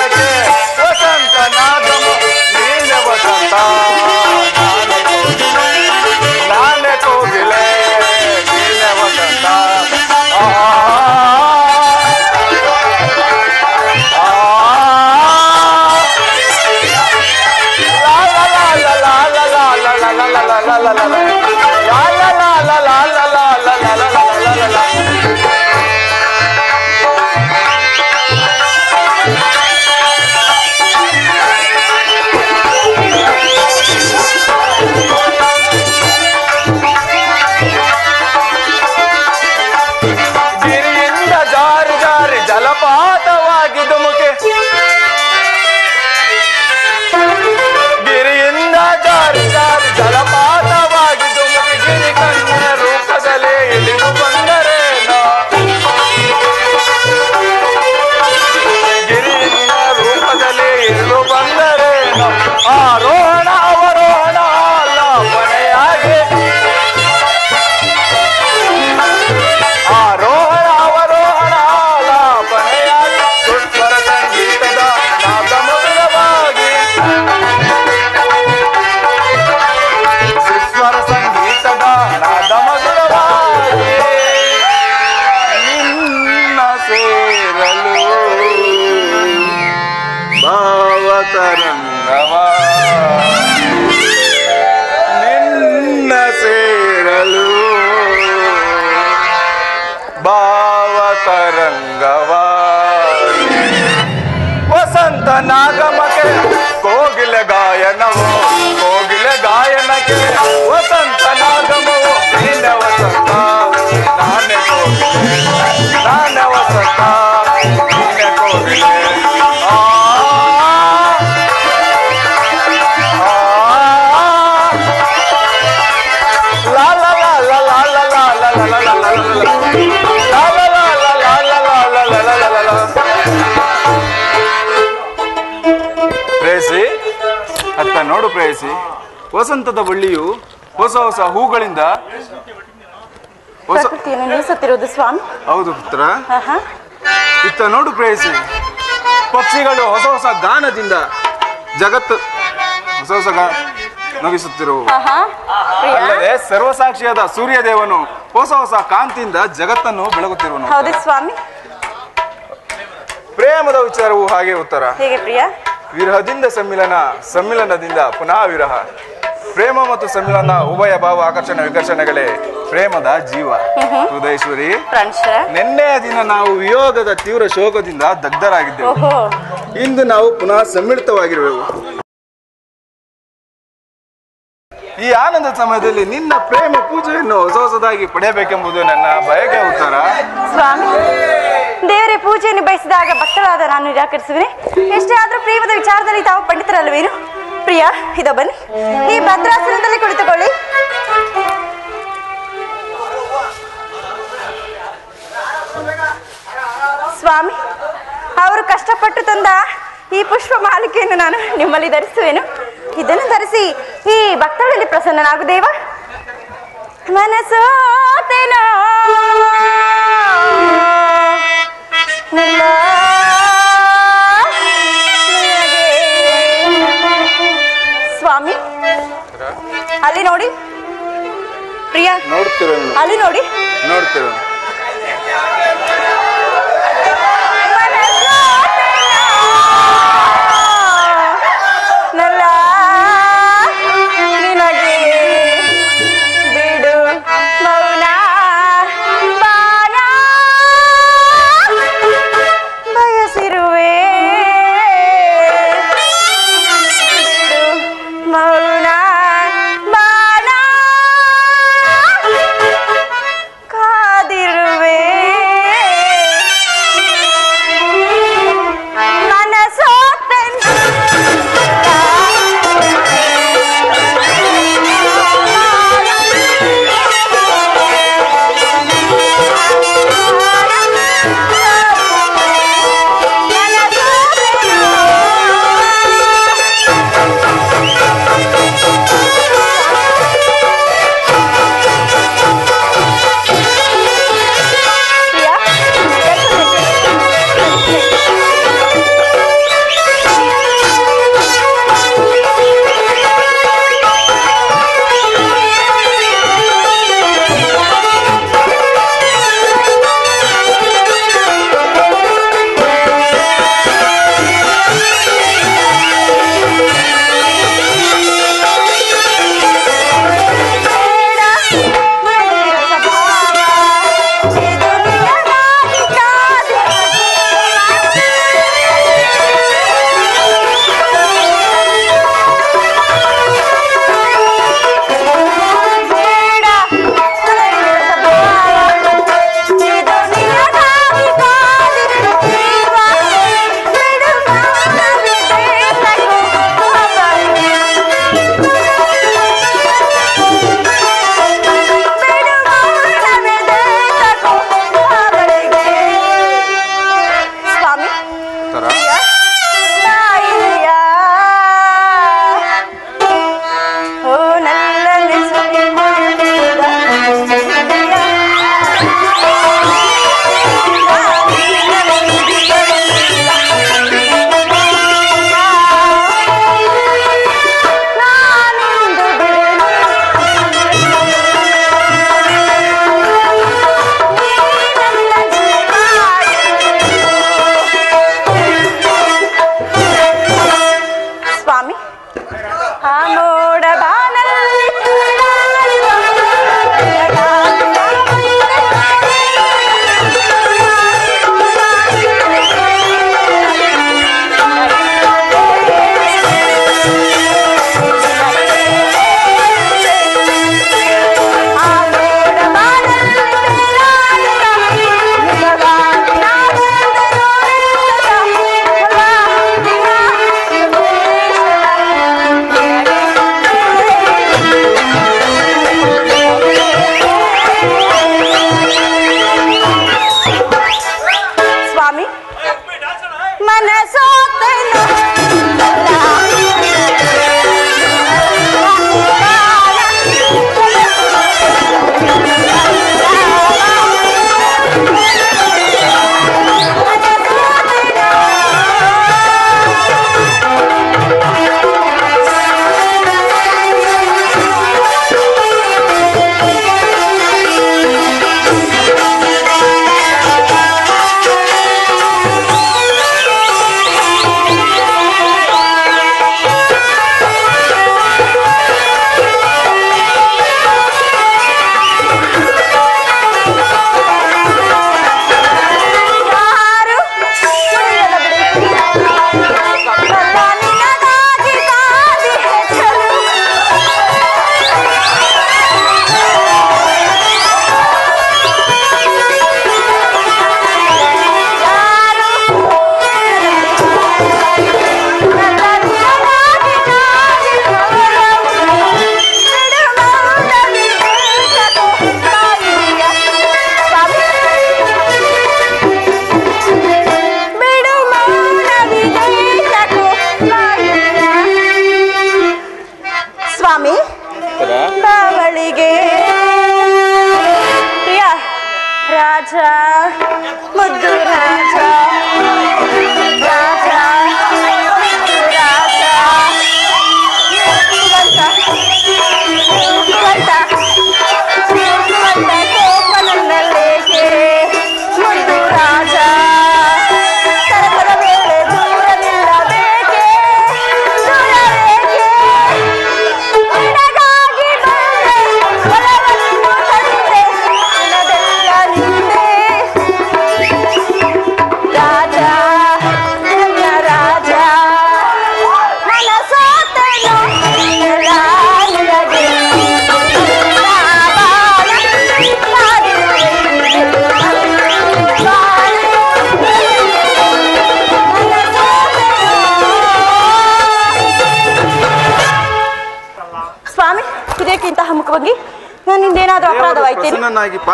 ವಸಂತದ ಬಳ್ಳಿಯು ಹೊಸ ಹೊಸ ಹೂಗಳಿಂದ ಹೊಸ ಪ್ರಕೃತಿಯನ್ನು ನಿಲ್ಲಿಸುತ್ತಿರುವುದು ಸ್ವಾಮಿ. ಹೌದು ಪುತ್ರ. ಇತ್ತ ನೋಡು ಪ್ರೇಯಸಿ. ಪಕ್ಷಿಗಳು ಹೊಸ ಹೊಸ ಗಾನದಿಂದ ಜಗತ್ತು ಹೊಸ ಹೊಸ ಗಾ ನಗಿಸುತ್ತಿರುವು. ಅಲ್ಲದೆ ಸರ್ವಸಾಕ್ಷಿಯಾದ ಸೂರ್ಯದೇವನು ಹೊಸ ಹೊಸ ಕಾಂತಿಯಿಂದ ಜಗತ್ತನ್ನು ಬೆಳಗುತ್ತಿರುವನು ಹೌದು ಸ್ವಾಮಿ. ಪ್ರೇಮದ ವಿಚಾರವು ಹಾಗೆ ಉತ್ತರ. ಹೇಗೆ ಪ್ರಿಯ? ವಿರಹದಿಂದ ಸಮ್ಮಿಲನ ಸಮ್ಮಿಲನದಿಂದ ಪುನಃ ವಿರಹ. ಪ್ರೇಮ ಮತ್ತು ಸಮ್ಮಿಲನ ಉಭಯ ಭಾವ ಆಕರ್ಷಣೆ ವಿಕರ್ಷಣೆಗಳೇ ಪ್ರೇಮದ ಜೀವ. ಹೃದಯೇಶ್ವರಿ ಫ್ರೆಂಡ್ಸ್ ನಿನ್ನೆಯ ದಿನ ನಾವು ವಿಯೋಗದ ತೀವ್ರ ಶೋಕದಿಂದ ದಗ್ಧರಾಗಿದ್ದೆವು. ಇಂದು ನಾವು ಪುನಃ ಸಮ್ಮಿಳಿತವಾಗಿರುವೆವು. ಈ ಆನಂದ ಸಮಯದಲ್ಲಿ ನಿನ್ನ ಪ್ರೇಮ ಪೂಜೆಯನ್ನು ಹೊಸ ಹೊಸದಾಗಿ ಪಡೆಯಬೇಕೆಂಬುದು ನನ್ನ ಬಯಕೆ ಉತ್ತರ. ಸ್ವಾಮಿ ದೇವರ ಪೂಜೆಯನ್ನು ಬಯಸಿದಾಗ ಭಕ್ತರಾದ ನಾನು ನಿರಾಕರಿಸುವೆ ಎಷ್ಟೇ ಆದ್ರೂ ಪ್ರೇಮದ ವಿಚಾರದಲ್ಲಿ ತಾವು ಪಂಡಿತರಲ್ವೇನು? ಪ್ರಿಯ, ಇದ ಬನ್ನಿ. ಈ ಭದ್ರಾಸನದಲ್ಲಿ ಕುಳಿತುಕೊಳ್ಳಿ. ಸ್ವಾಮಿ, ಅವರು ಕಷ್ಟಪಟ್ಟು ತಂದ ಈ ಪುಷ್ಪ ಮಾಲಿಕೆಯನ್ನು ನಾನು ನಿಮ್ಮಲ್ಲಿ ಧರಿಸುವೆನು. ಇದನ್ನು ಧರಿಸಿ ಈ ಭಕ್ತರಲ್ಲಿ ಪ್ರಸನ್ನನಾಗು ದೇವ ಮನಸೋತೆನೋ ಅಲ್ಲಿ ನೋಡಿ. ಪ್ರಿಯಾ ನೋಡ್ತಿರೋ ಅಲ್ಲಿ ನೋಡಿ. ನೋಡ್ತಿರೋ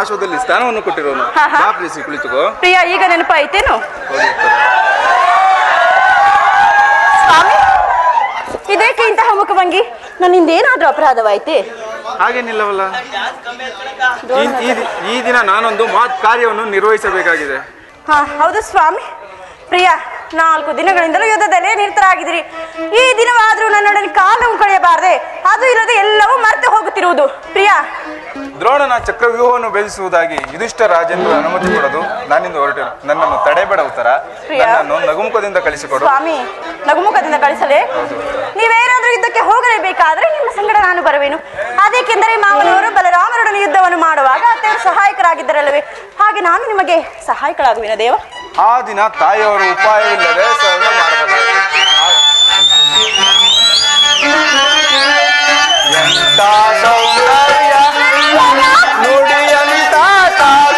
ಪಾರ್ಶ್ವದಲ್ಲಿ ಸ್ಥಾನವನ್ನು ಕೊಟ್ಟಿರೋನು. ಹಾ, ಹಾ. ಬಾ ಕುಳಿತುಕೋ. ಪ್ರಿಯ ಈಗ ನೆನಪಾಯ್ತೇನು. ಸ್ವಾಮಿ ಇದೇಕೆ ಇಂತಹ ಮುಖಭಂಗಿ? ನನ್ನಿಂದೇನಾದ್ರೂ ಅಪರಾಧವಾಯ್ತೆ? ಹಾಗೇನಿಲ್ಲವಲ್ಲ. ಈ- ಈ ದಿ- ಈ ದಿನ ನಾನೊಂದು ಮಾತ್ ಕಾರ್ಯವನ್ನು ನಿರ್ವಹಿಸಬೇಕಾಗಿದೆ. ಹಾ ಹೌದು ಸ್ವಾಮಿ. ಪ್ರಿಯ ನಾಲ್ಕು ದಿನಗಳಿಂದಲೂ ಯುದ್ಧದಲ್ಲೇ ನಿರತರಾಗಿದ್ದೀರಿ. ಈ ದಿನವಾದರೂ ನನ್ನೊಡನೆ ಕಾಲವು ಕಳೆಯಬಾರದೆ. ಅದು ಇಲ್ಲದೆ ಎಲ್ಲವೂ ಮರೆತು ಹೋಗುತ್ತಿರುವುದು ಪ್ರಿಯ ದ್ರೋಣನ ಚಕ್ರವ್ಯೂಹವನ್ನು ಭೇದಿಸುವುದಾಗಿ ಯುಧಿಷ್ಠ ರಾಜೇಂದ್ರ ಅನುಮತಿ ಕೊಡೋದು ನಾನಿಂದ ಹೊರಟು. ನನ್ನನ್ನು ತಡೆಬೇಡ ಉತ್ತರ. ನನ್ನನ್ನು ನಗುಮುಖದಿಂದ ಕಳಿಸಿಕೊಡು. ಸ್ವಾಮಿ ನಗುಮುಖದಿಂದ ಕಳಿಸಲೇ ನೀವೇನಾದ್ರೂ ಯುದ್ಧಕ್ಕೆ ಹೋಗಲೇಬೇಕಾದ್ರೆ ನಿಮ್ಮ ಸಂಗಡ ನಾನು ಬರುವೆನು. ಅದಕ್ಕೆಂದರೆ ಮಾವನವರು ಬಲರಾಮರೊಡನೆ ಯುದ್ಧವನ್ನು ಮಾಡುವಾಗ ಅತ್ತೆಯವರು ಸಹಾಯಕರಾಗಿದ್ದರಲ್ಲವೇ? ಹಾಗೆ ನಾನು ನಿಮಗೆ ಸಹಾಯಕರಾಗುವೆನ ದೇವ? ಆ ದಿನ ತಾಯಿಯವರು ಉಪಾಯವಿಲ್ಲದೆ ಸೌಂದರ್ಯ! ನುಡಿಯಂತ ಚಾತುರ್ಯ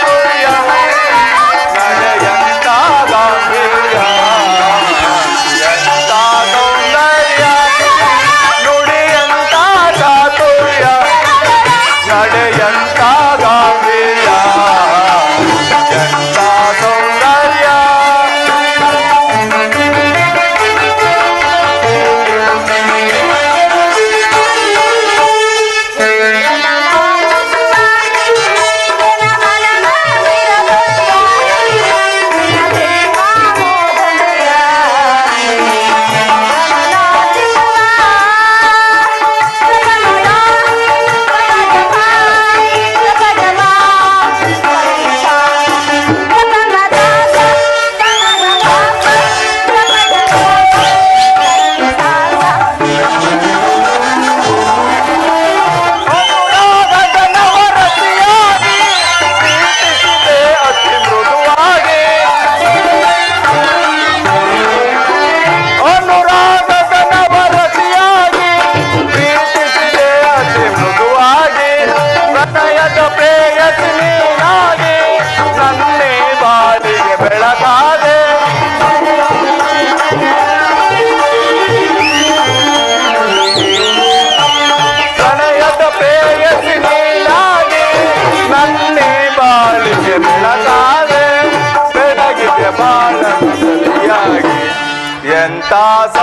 ta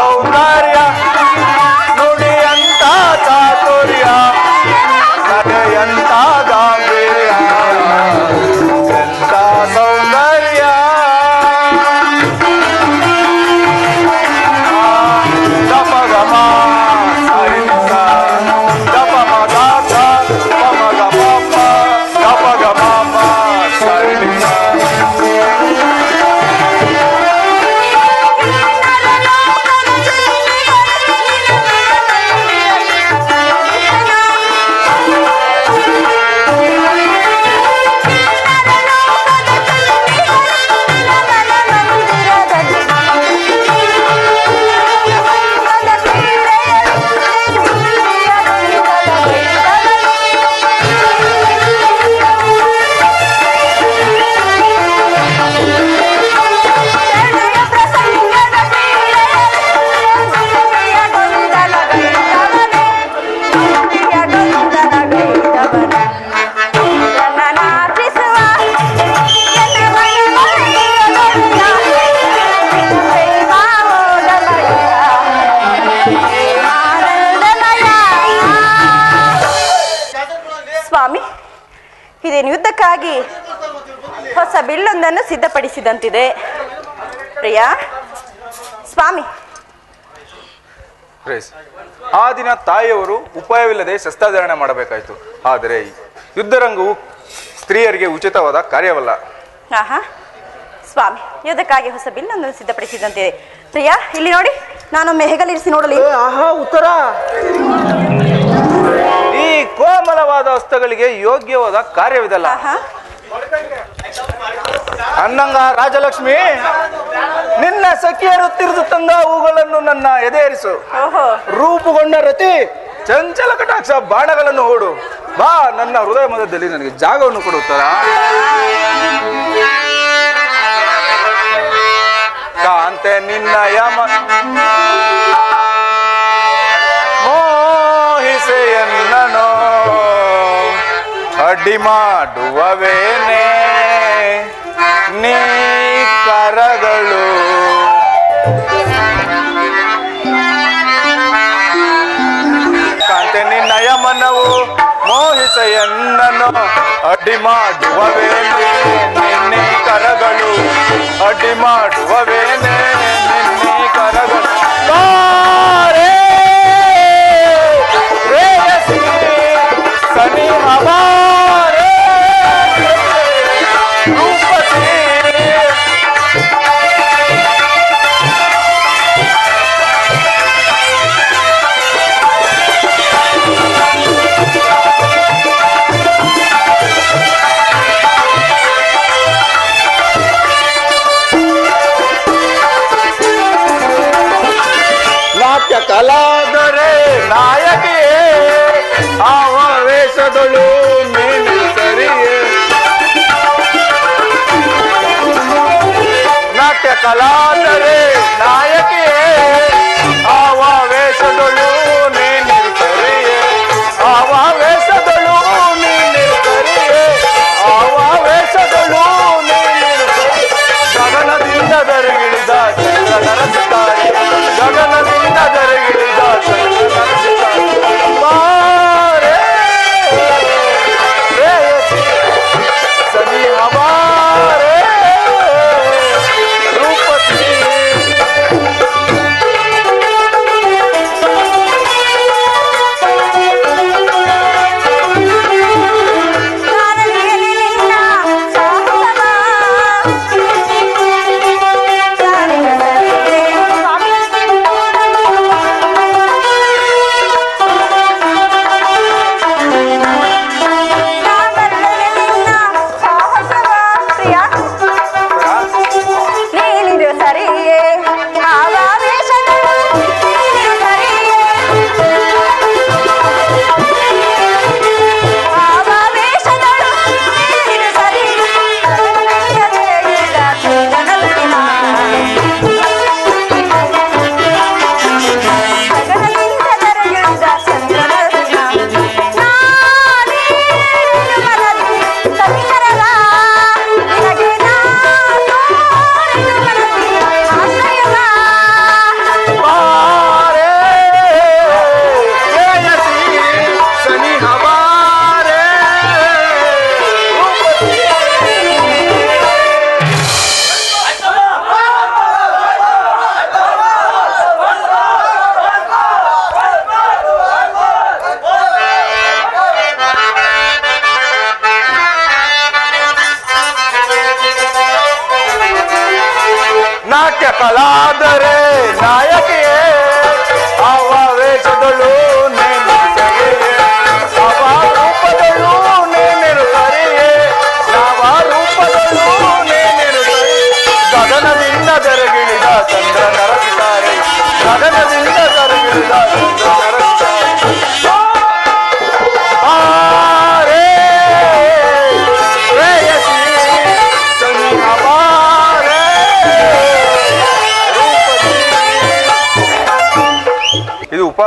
ಸಿದ್ಧಪಡಿಸಿದಂತಿದೆ ಪ್ರಿಯಾ? ಸ್ವಾಮಿ. ಪ್ರೇಸ್. ಆ ದಿನ ತಾಯಿಯವರು ಉಪಾಯವಿಲ್ಲದೆ ಶಸ್ತ್ರಾಧಾರಣೆ ಮಾಡಬೇಕಾಯಿತು. ಆದರೆ ಯುದ್ಧರಂಗವು ಸ್ತ್ರೀಯರಿಗೆ ಉಚಿತವಾದ ಕಾರ್ಯವಲ್ಲ. ಆಹಾ. ಸ್ವಾಮಿ ಯುದ್ಧಕ್ಕಾಗಿ ಹೊಸ ಬಿಲ್ಲೊಂದನ್ನು ಸಿದ್ಧಪಡಿಸಿದಂತಿದೆ. ಪ್ರಿಯಾ ಇಲ್ಲಿ ನೋಡಿ ನಾನು ಹೆಗಲಿರಿಸಿ ನೋಡಲಿ. ಆಹಾ ಉತ್ತರ. ಈ ಕೋಮಲವಾದ ಹಸ್ತಗಳಿಗೆ ಯೋಗ್ಯವಾದ ಕಾರ್ಯವಿದಲ್ಲ. ಅನ್ನಂಗ ರಾಜಲಕ್ಷ್ಮಿ ನಿನ್ನ ಸಖಿಯರು ತಿರುದು ತಂದ ಹೂಗಳನ್ನು ನನ್ನ ಎದೆಯರಿಸು. ಓಹೋ. ರೂಪುಗೊಂಡ ರತಿ ಚಂಚಲ ಕಟಾಕ್ಷ ಬಾಣಗಳನ್ನು ಹೂಡು. ಬಾ ನನ್ನ ಹೃದಯ ಮಧ್ಯದಲ್ಲಿ ನನಗೆ ಜಾಗವನ್ನು ಕೊಡುತ್ತಾರ ಕಾಂತೆ ನಿನ್ನ ಯಮ ಮೋಹಿಸೆಯನ್ನನೋ ಅಡ್ಡಿ ಮಾಡುವವೇನೆ. ಕರಗಳು ಕಾಂತೆ ನಿನ್ನಯ ಮನವು ಮೋಹಿಸ ಎನ್ನನು. ಅಡ್ಡಿ ಮಾಡುವವೇನೆ ನಿನ್ನೆ ಕರಗಳು. ಅಡ್ಡಿ ಮಾಡುವವೇನೆ ನಾಟ್ಯ ಕಲಾದರೆ ನಾಯಕಿಯೇ ಆವೇಶದಳು ಸರಿಯೇ. ನಾಟ್ಯ ಕಲಾದರೆ ನಾಯಕಿಯೇ ಆವೇಶದಳು ಗಗನದಿಂದ ಬೆರಗಿಳಿದ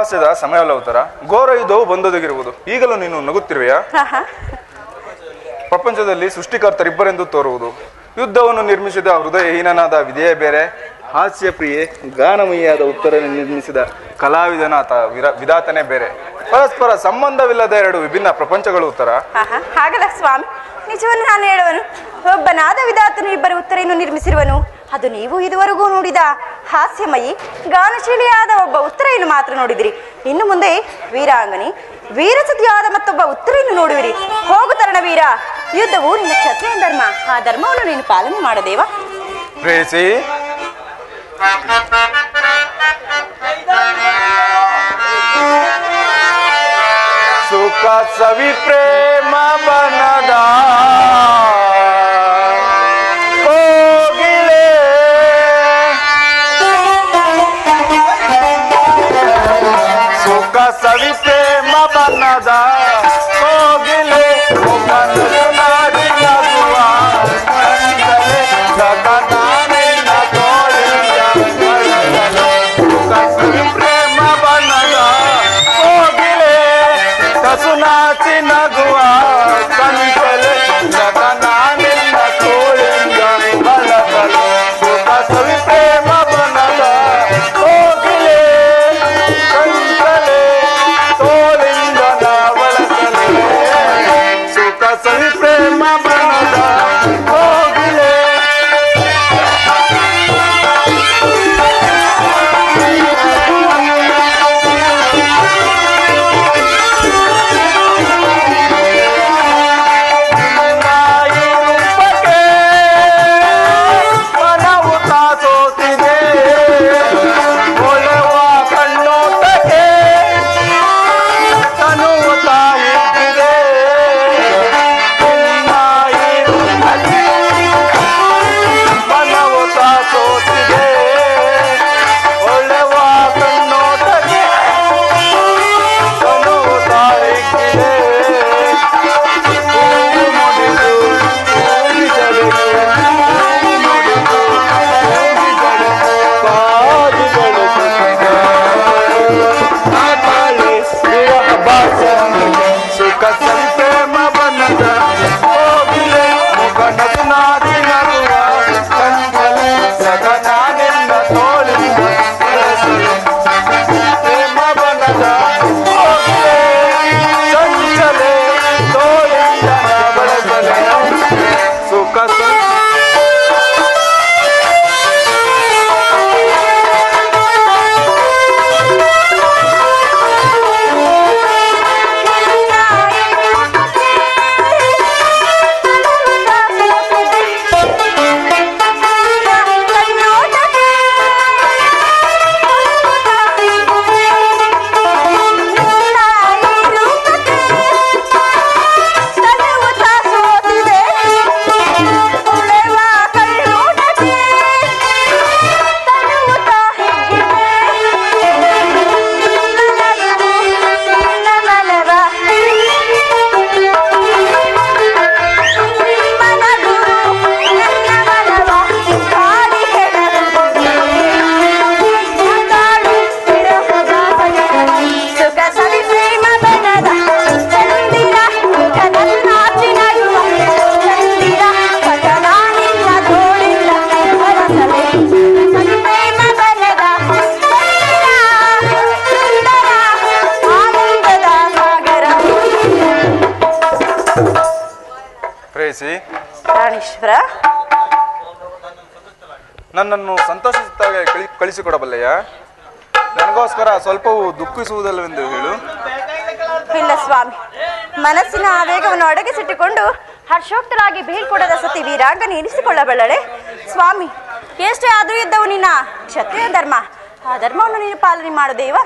ಉಪವಾಸದ ಸಮಯ ಉತ್ತರ ಘೋರ ಯುದ್ಧವು ಬಂದೊದಗಿರುವುದು. ಈಗಲೂ ನೀನು ನಗುತ್ತಿರುವೆಯಾ? ಪ್ರಪಂಚದಲ್ಲಿ ಸೃಷ್ಟಿಕರ್ತರಿಬ್ಬರೆಂದು ತೋರುವುದು. ಯುದ್ಧವನ್ನು ನಿರ್ಮಿಸಿದ ಹೃದಯಹೀನನಾದ ವಿಧೇಯ ಬೇರೆ ಹಾಸ್ಯ ಪ್ರಿಯೆ ಗಾನಮಯಿಯಾದ ಉತ್ತರ ನಿರ್ಮಿಸಿದ ಕಲಾವಿದನ ವಿಧಾತನೇ ಬೇರೆ. ಪರಸ್ಪರ ಸಂಬಂಧವಿಲ್ಲದ ಎರಡು ವಿಭಿನ್ನ ಪ್ರಪಂಚಗಳು ಉತ್ತರ. ಹಾಗಲ್ಲ ಸ್ವಾಮಿ. ನಿಜವನ್ನು ನಾನು ಹೇಳುವನು. ಒಬ್ಬನಾದ ವಿಧಾತನು ಇಬ್ಬರು ಉತ್ತರೆಯನ್ನು ನಿರ್ಮಿಸಿರುವನು. ಅದು ನೀವು ಇದುವರೆಗೂ ನೋಡಿದ ಹಾಸ್ಯಮಯಿ, ಗಾನಶೀಲಿಯಾದ ಒಬ್ಬ ಉತ್ತರೆಯನ್ನು ಮಾತ್ರ ನೋಡಿದಿರಿ. ಇನ್ನು ಮುಂದೆ ವೀರಾಂಗನಿ, ವೀರಸತಿಯಾದ ಮತ್ತೊಬ್ಬ ಉತ್ತರೆಯನ್ನು ನೋಡುವಿರಿ. ಹೋಗು ತರಣ ವೀರ, ಯುದ್ಧವು ನಿನ್ನ ಕ್ಷತ್ರಿಯ ಧರ್ಮ, ಆ ಧರ್ಮವನ್ನು ನೀನು ಪಾಲನೆ ಮಾಡದೇವ. ಸುಖ ಸವಿ ಪ್ರೇಮ ಬನದ. ಸುಖ ಸಂತೈಸಿ ಪ್ರಾಣೇಶ್ವರ? ನನ್ನನ್ನು ಸಂತೋಷಿಸುತ್ತಾಗೆ ಕಳಿಸಿಕೊಡಬಲ್ಲಯ್ಯ ನನಗೋಸ್ಕರ ಸ್ವಲ್ಪವೂ ದುಃಖಿಸುವುದಲ್ಲವೆಂದು ಹೇಳು. ಇಲ್ಲ ಸ್ವಾಮಿ. ಮನಸ್ಸಿನ ಆವೇಗವನ್ನು ಅಡಗಿಸಿಟ್ಟುಕೊಂಡು ಹರ್ಷೋಕ್ತರಾಗಿ ಬೀಳ್ಕೊಡದ ಸತಿ ವೀರಾಂಗನ ಇರಿಸಿಕೊಳ್ಳಬಲ್ಲಳೆ ಸ್ವಾಮಿ ಎಷ್ಟೇ ಆದರೂ ಇದ್ದವು ನಿನ್ನ ಕ್ಷತ್ರಿಯ ಧರ್ಮ. ಆ ಧರ್ಮವನ್ನು ನೀನು ಪಾಲನೆ ಮಾಡು ದೇವ.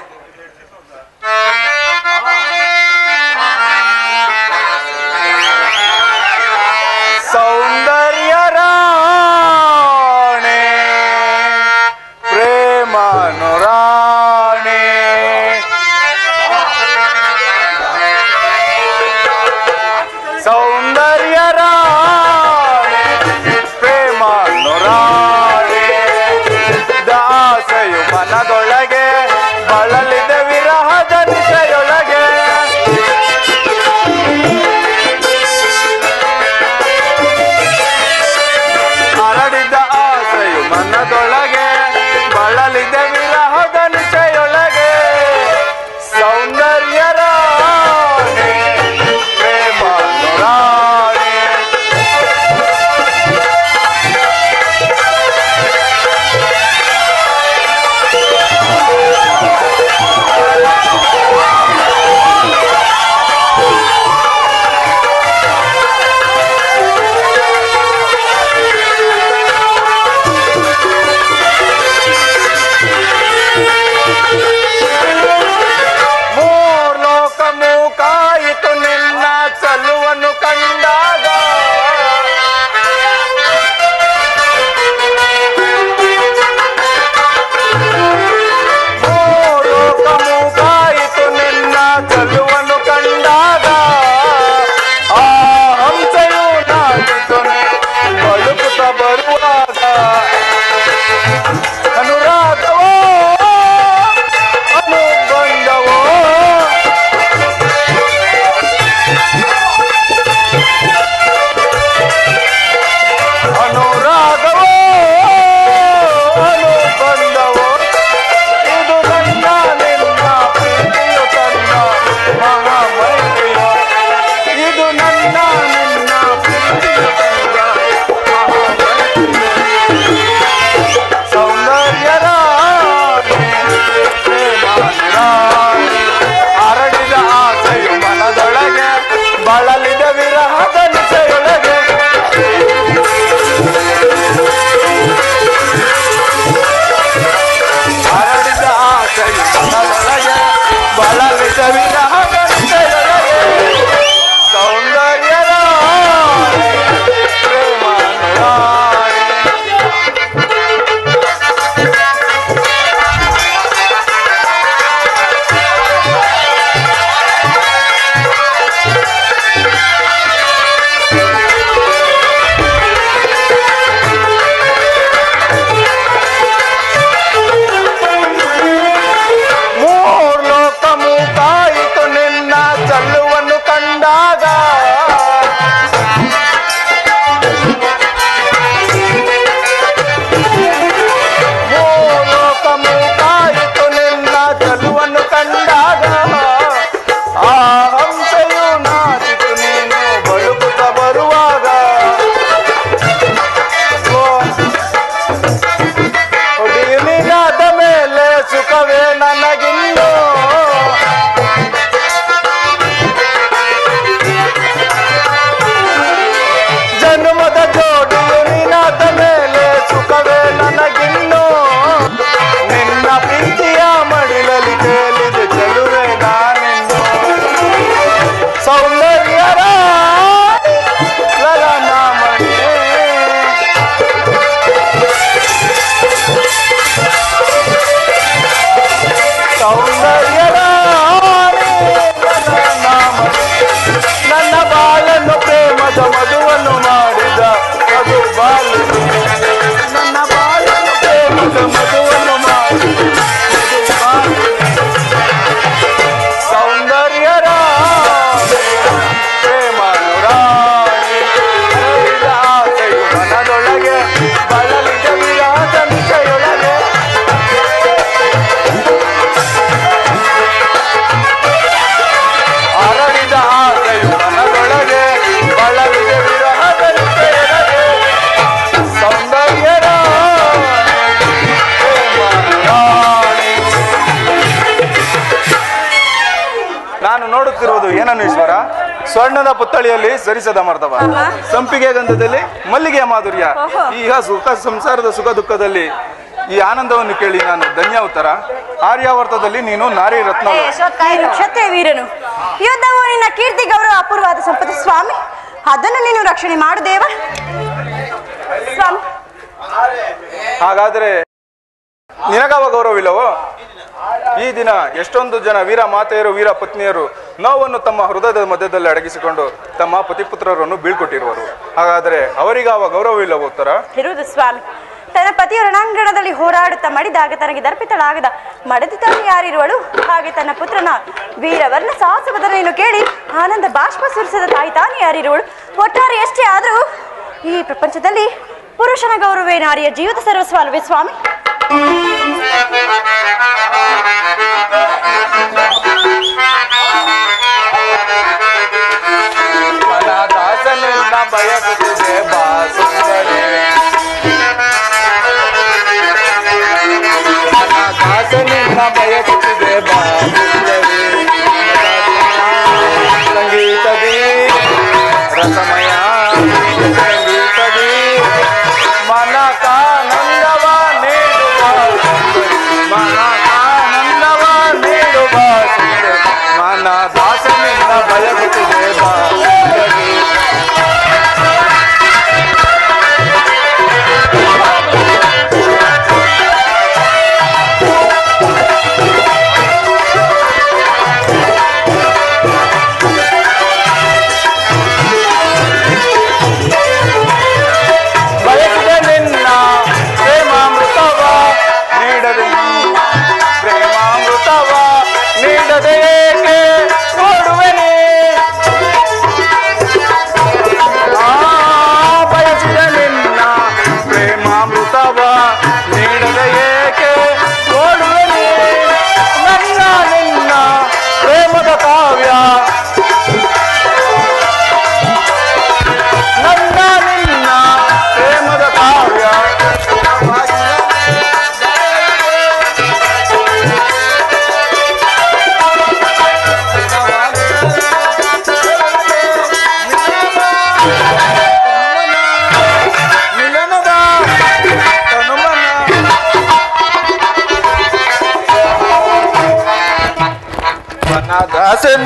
ಸ್ವರ್ಣದ ಪುತ್ಥಳಿಯಲ್ಲಿ ಸರಿಸದ ಮರ್ದವ. ಸಂಪಿಗೆ ಗಂಧದಲ್ಲಿ ಮಲ್ಲಿಗೆಯ ಮಾಧುರ್ಯ. ಈಗ ಸುಖ ಸಂಸಾರದ ಸುಖ ದುಃಖದಲ್ಲಿ ಈ ಆನಂದವನ್ನು ಕೇಳಿ ನಾನು ಧನ್ಯ ಉತ್ತರ. ಆರ್ಯಾವರ್ತದಲ್ಲಿ ನೀನು ನಾರಿ ರತ್ನ. ವೀರನು. ಯುದ್ಧವು ನಿನ್ನ ಕೀರ್ತಿ ಗೌರವ ಅಪೂರ್ವಾದ ಸಂಪತ್ತು. ಸ್ವಾಮಿ ಅದನ್ನು ನೀನು ರಕ್ಷಣೆ ಮಾಡು ದೇವ. ಸ್ವಾಮಿ. ಹಾಗಾದ್ರೆ ನಿನಗಾವ ಗೌರವವಿಲ್ಲವೋ? ಈ ದಿನ ಎಷ್ಟೊಂದು ಜನ ವೀರ ಮಾತೆಯರು, ವೀರ ಪತ್ನಿಯರು ನೋವನ್ನು ತಮ್ಮ ಹೃದಯದ ಮಧ್ಯದಲ್ಲಿ ಅಡಗಿಸಿಕೊಂಡು ತಮ್ಮ ಪತಿಪುತ್ರರನ್ನು ಬೀಳ್ಕೊಟ್ಟಿರುವರು. ಹಾಗಾದ್ರೆ ಅವರಿಗಾವ ಗೌರವವಿಲ್ಲವೋ ಉತ್ತರ? ಇರುವುದು ಸ್ವಾಮಿ. ತನ್ನ ಪತಿಯ ರಣಾಂಗಣದಲ್ಲಿ ಹೋರಾಡುತ್ತಾ ಮಡಿದಾಗ ತನಗೆ ದರ್ಪಿತಳಾಗದ ಮಡದಿ ತಾನು ಯಾರಿರುವಳು? ಹಾಗೆ ತನ್ನ ಪುತ್ರನ ವೀರವರ್ಣ ಸಾಹಸವದನೆಯನ್ನು ಕೇಳಿ ಆನಂದ ಬಾಷ್ಪ ಸುರಿಸಿದ ತಾಯಿ ತಾನು ಯಾರಿರುವಳು? ಒಟ್ಟಾರೆ ಎಷ್ಟೇ ಆದರೂ ಈ ಪ್ರಪಂಚದಲ್ಲಿ ಪುರುಷನ ಗೌರವೇ ನಾರಿಯ ಜೀವಿತ ಸರ್ವಸ್ವ ಅಲ್ವೇ ಸ್ವಾಮಿ? I'm gonna banha to te deba.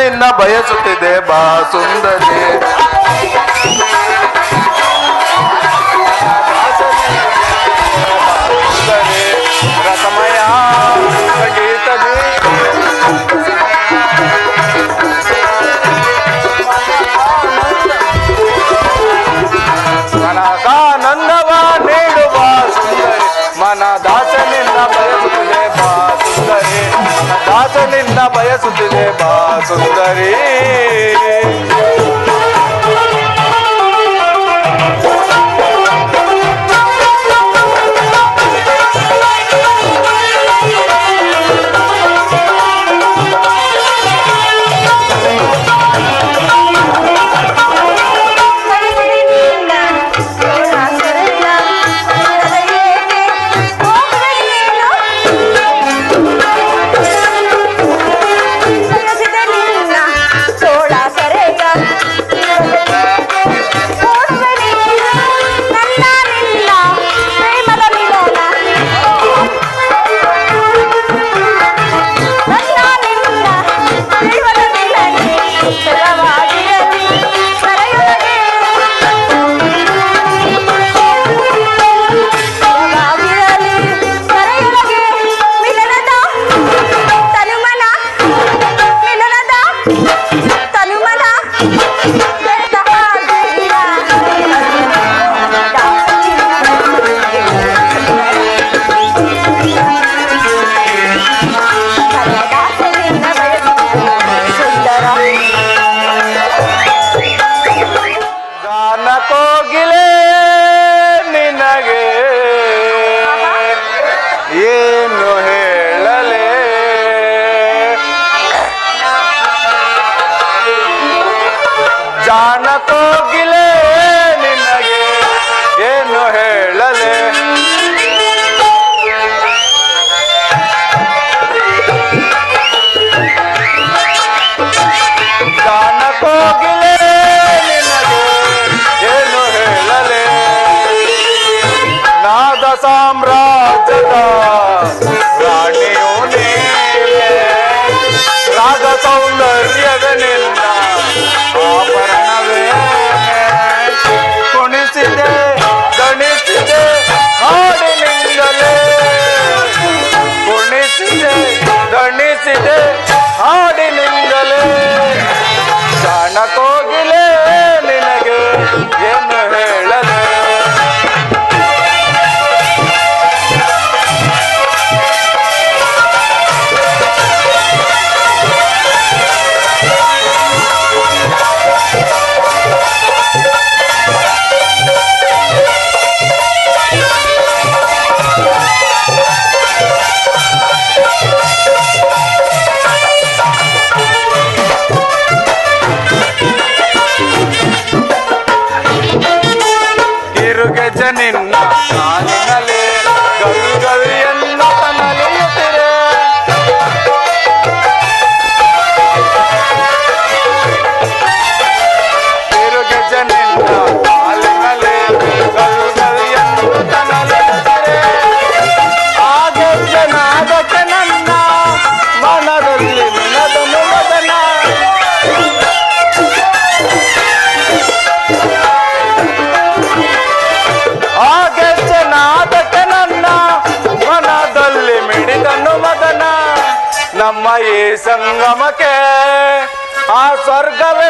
ನಿನ್ನ ಬಯಸುತ್ತಿದೆ ಬಾ ಸುಂದರಿ ಸುಂದರಿ ರಸಮಯ सुतले बा सुंदरी। ಈ ಸಂಗಮಕ್ಕೆ ಆ ಸ್ವರ್ಗವೇ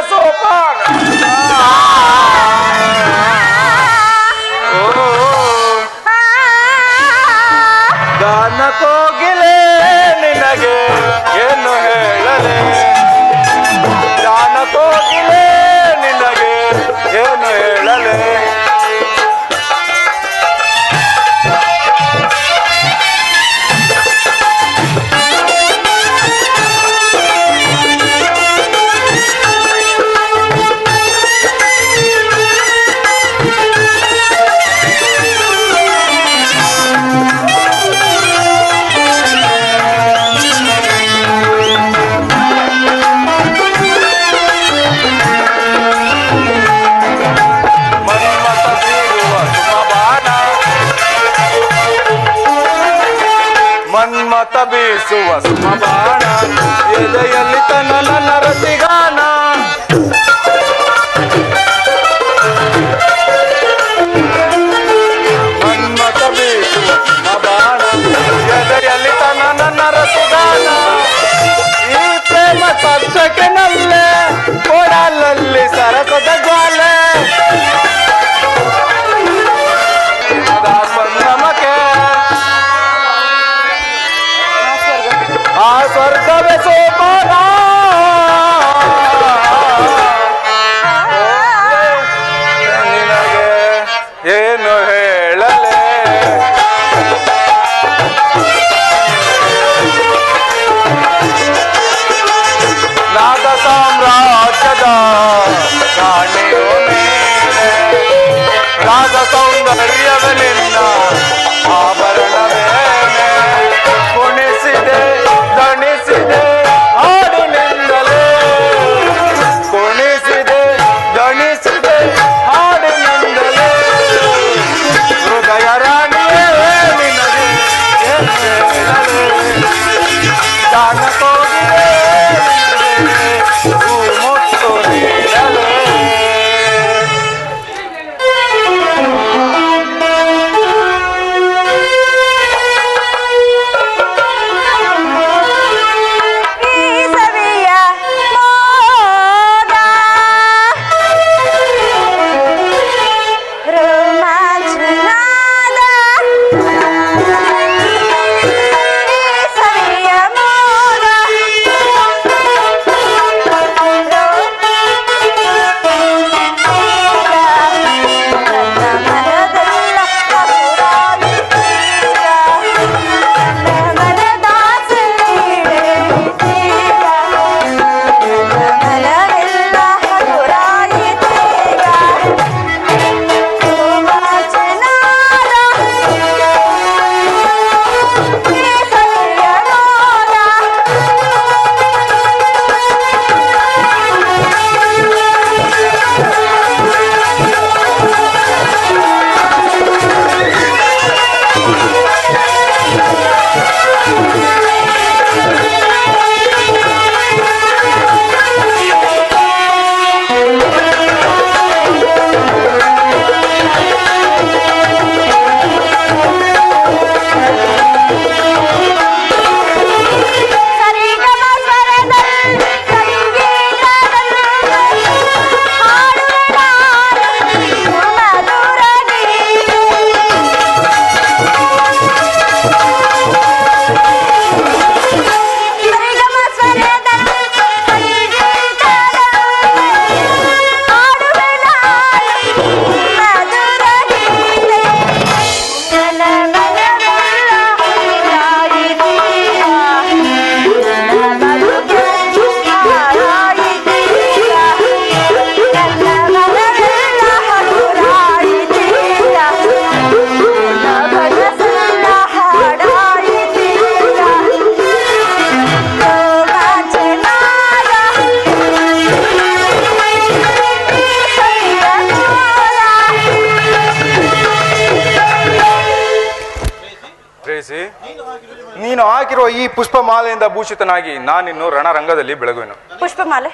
ಹಾಕಿರುವ ಈ ಪುಷ್ಪಮಾಲೆಯಿಂದ ಭೂಷಿತನಾಗಿ ನಾನಿನ್ನು ರಣರಂಗದಲ್ಲಿ ಬೆಳಗುವೆನು. ಪುಷ್ಪಮಾಲೆ?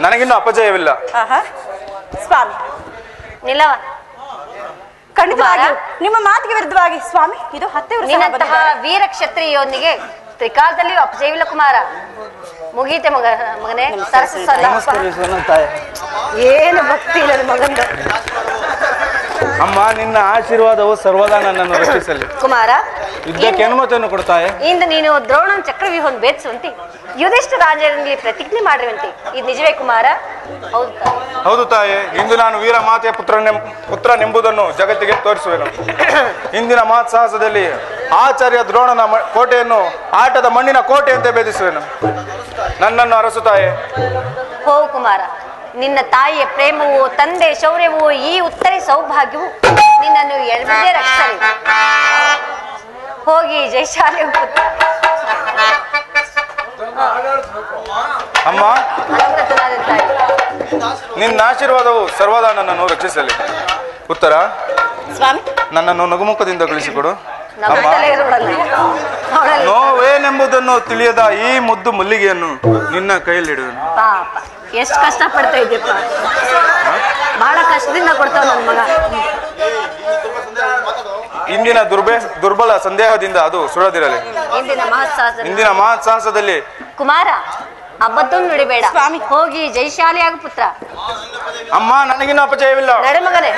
ನನಗಿನ್ನು ಅಪಜಯವಿಲ್ಲ. ಆಹಾ. ಸ್ವಾಮಿ ನಿಲ್ಲವ ಖಂಡಿತವಾಗಿ ನಿಮ್ಮ ಮಾತಿಗೆ ವಿರುದ್ಧವಾಗಿ ಸ್ವಾಮಿ ಇದು ಹತ್ತೆ ನಿನ್ನಂತಹ ಬಂದಿದ್ದಾರೆ. ವೀರ ಕ್ಷತ್ರಿಯೊಂದಿಗೆ ತ್ರಿಕಾಲದಲ್ಲಿಯೂ ಅಪಜಯವಿಲ್ಲ ಕುಮಾರ. ಮುಗೀತೆ ಮಗ ಮಗನೇ ಸರಸು ಏನು ಭಕ್ತಿ ಇಲ್ಲ ಮಗನ ಮಗಂದು ಅಮ್ಮ ನಿನ್ನ ಆಶೀರ್ವಾದವು ಸರ್ವದಾ ನನ್ನನ್ನು ರಕ್ಷಿಸಲಿ. ಕುಮಾರ ಯುದ್ಧಕ್ಕೆ ಅನುಮತಿಯನ್ನು ಕೊಡ್ತಾಯೆ? ಇಂದು ನೀನು ದ್ರೋಣನ ಚಕ್ರವ್ಯೂಹವನ್ನು ಭೇದಿಸುವಂತೆ ಯುಧಿಷ್ಠ ರಾಜರಲ್ಲಿ ಪ್ರತಿಜ್ಞೆ ಮಾಡಿರುವಂತೆ ಇದು ನಿಜವೇ ಕುಮಾರ? ಹೌದು ತಾಯಿ. ಹೌದು ತಾಯೆ ಇಂದು ನಾನು ವೀರ ಮಾತೆಯ ಪುತ್ರನೆ ಪುತ್ರನೆಂಬುದನ್ನು ಜಗತ್ತಿಗೆ ತೋರಿಸುವೆನು. ಇಂದಿನ ಮಾತ್ಸಾಹಸದಲ್ಲಿ ಆಚಾರ್ಯ ದ್ರೋಣನ ಕೋಟೆಯನ್ನು ಆಟದ ಮಣ್ಣಿನ ಕೋಟೆಯಂತೆ ಭೇದಿಸುವೆನು. ನನ್ನನ್ನು ಅರಸುತ್ತಾಯೆ ಹೋ ಕುಮಾರ ನಿನ್ನ ತಾಯಿಯ ಪ್ರೇಮವು ತಂದೆ ಶೌರ್ಯವು ಈ ಉತ್ತರಿ ಸೌಭಾಗ್ಯವು ನಿನ್ನನ್ನು ಎಳಬಿದ್ದೇ ರಕ್ಷಿಸಲಿ. ಹೋಗಿ ಜೈಶಾಲಿ ಅಮ್ಮ ನಿನ್ನ ಆಶೀರ್ವಾದವು ಸರ್ವದಾ ನನ್ನನ್ನು ರಕ್ಷಿಸಲಿ. ಉತ್ತರ? ಸ್ವಾಮಿ? ನನ್ನನ್ನು ನಗುಮುಖದಿಂದ ಕಳಿಸಿಕೊಡು. ನೋವೇನೆಂಬುದನ್ನು ತಿಳಿಯದ ಈ ಮುದ್ದು ಮಲ್ಲಿಗೆಯನ್ನು ನಿನ್ನ ಕೈಯಲ್ಲಿಡುವೆನು ಎಷ್ಟು ಕಷ್ಟ ಪಡ್ತಾ ಇದ್ದೀಯಪ್ಪ ಬಹಳ ಕಷ್ಟದಿಂದ ಕೊಡ್ತಾವ ನನ್ನ ಮಗ. ಇಂದಿನ ದುರ್ಬೆ ದುರ್ಬಲ ಸಂದೇಹದಿಂದ ಅದು ಸುಳದಿರಲಿ ಇಂದಿನ ಮಹತ್ಸಾಹಸ ಇಂದಿನ ಮಹತ್ಸಾಹಸದಲ್ಲಿ ಕುಮಾರ ಅಬ್ಬತ್ತೊಂದು ನುಡಿಬೇಡ. ಸ್ವಾಮಿ. ಹೋಗಿ ಜೈಶಾಲಿಯಾಗ ಪುತ್ರ. ಅಮ್ಮ ನನಗಿನ್ನ ಅಪಜಯವಿಲ್ಲ ನಡೆ ಮಗನೇ.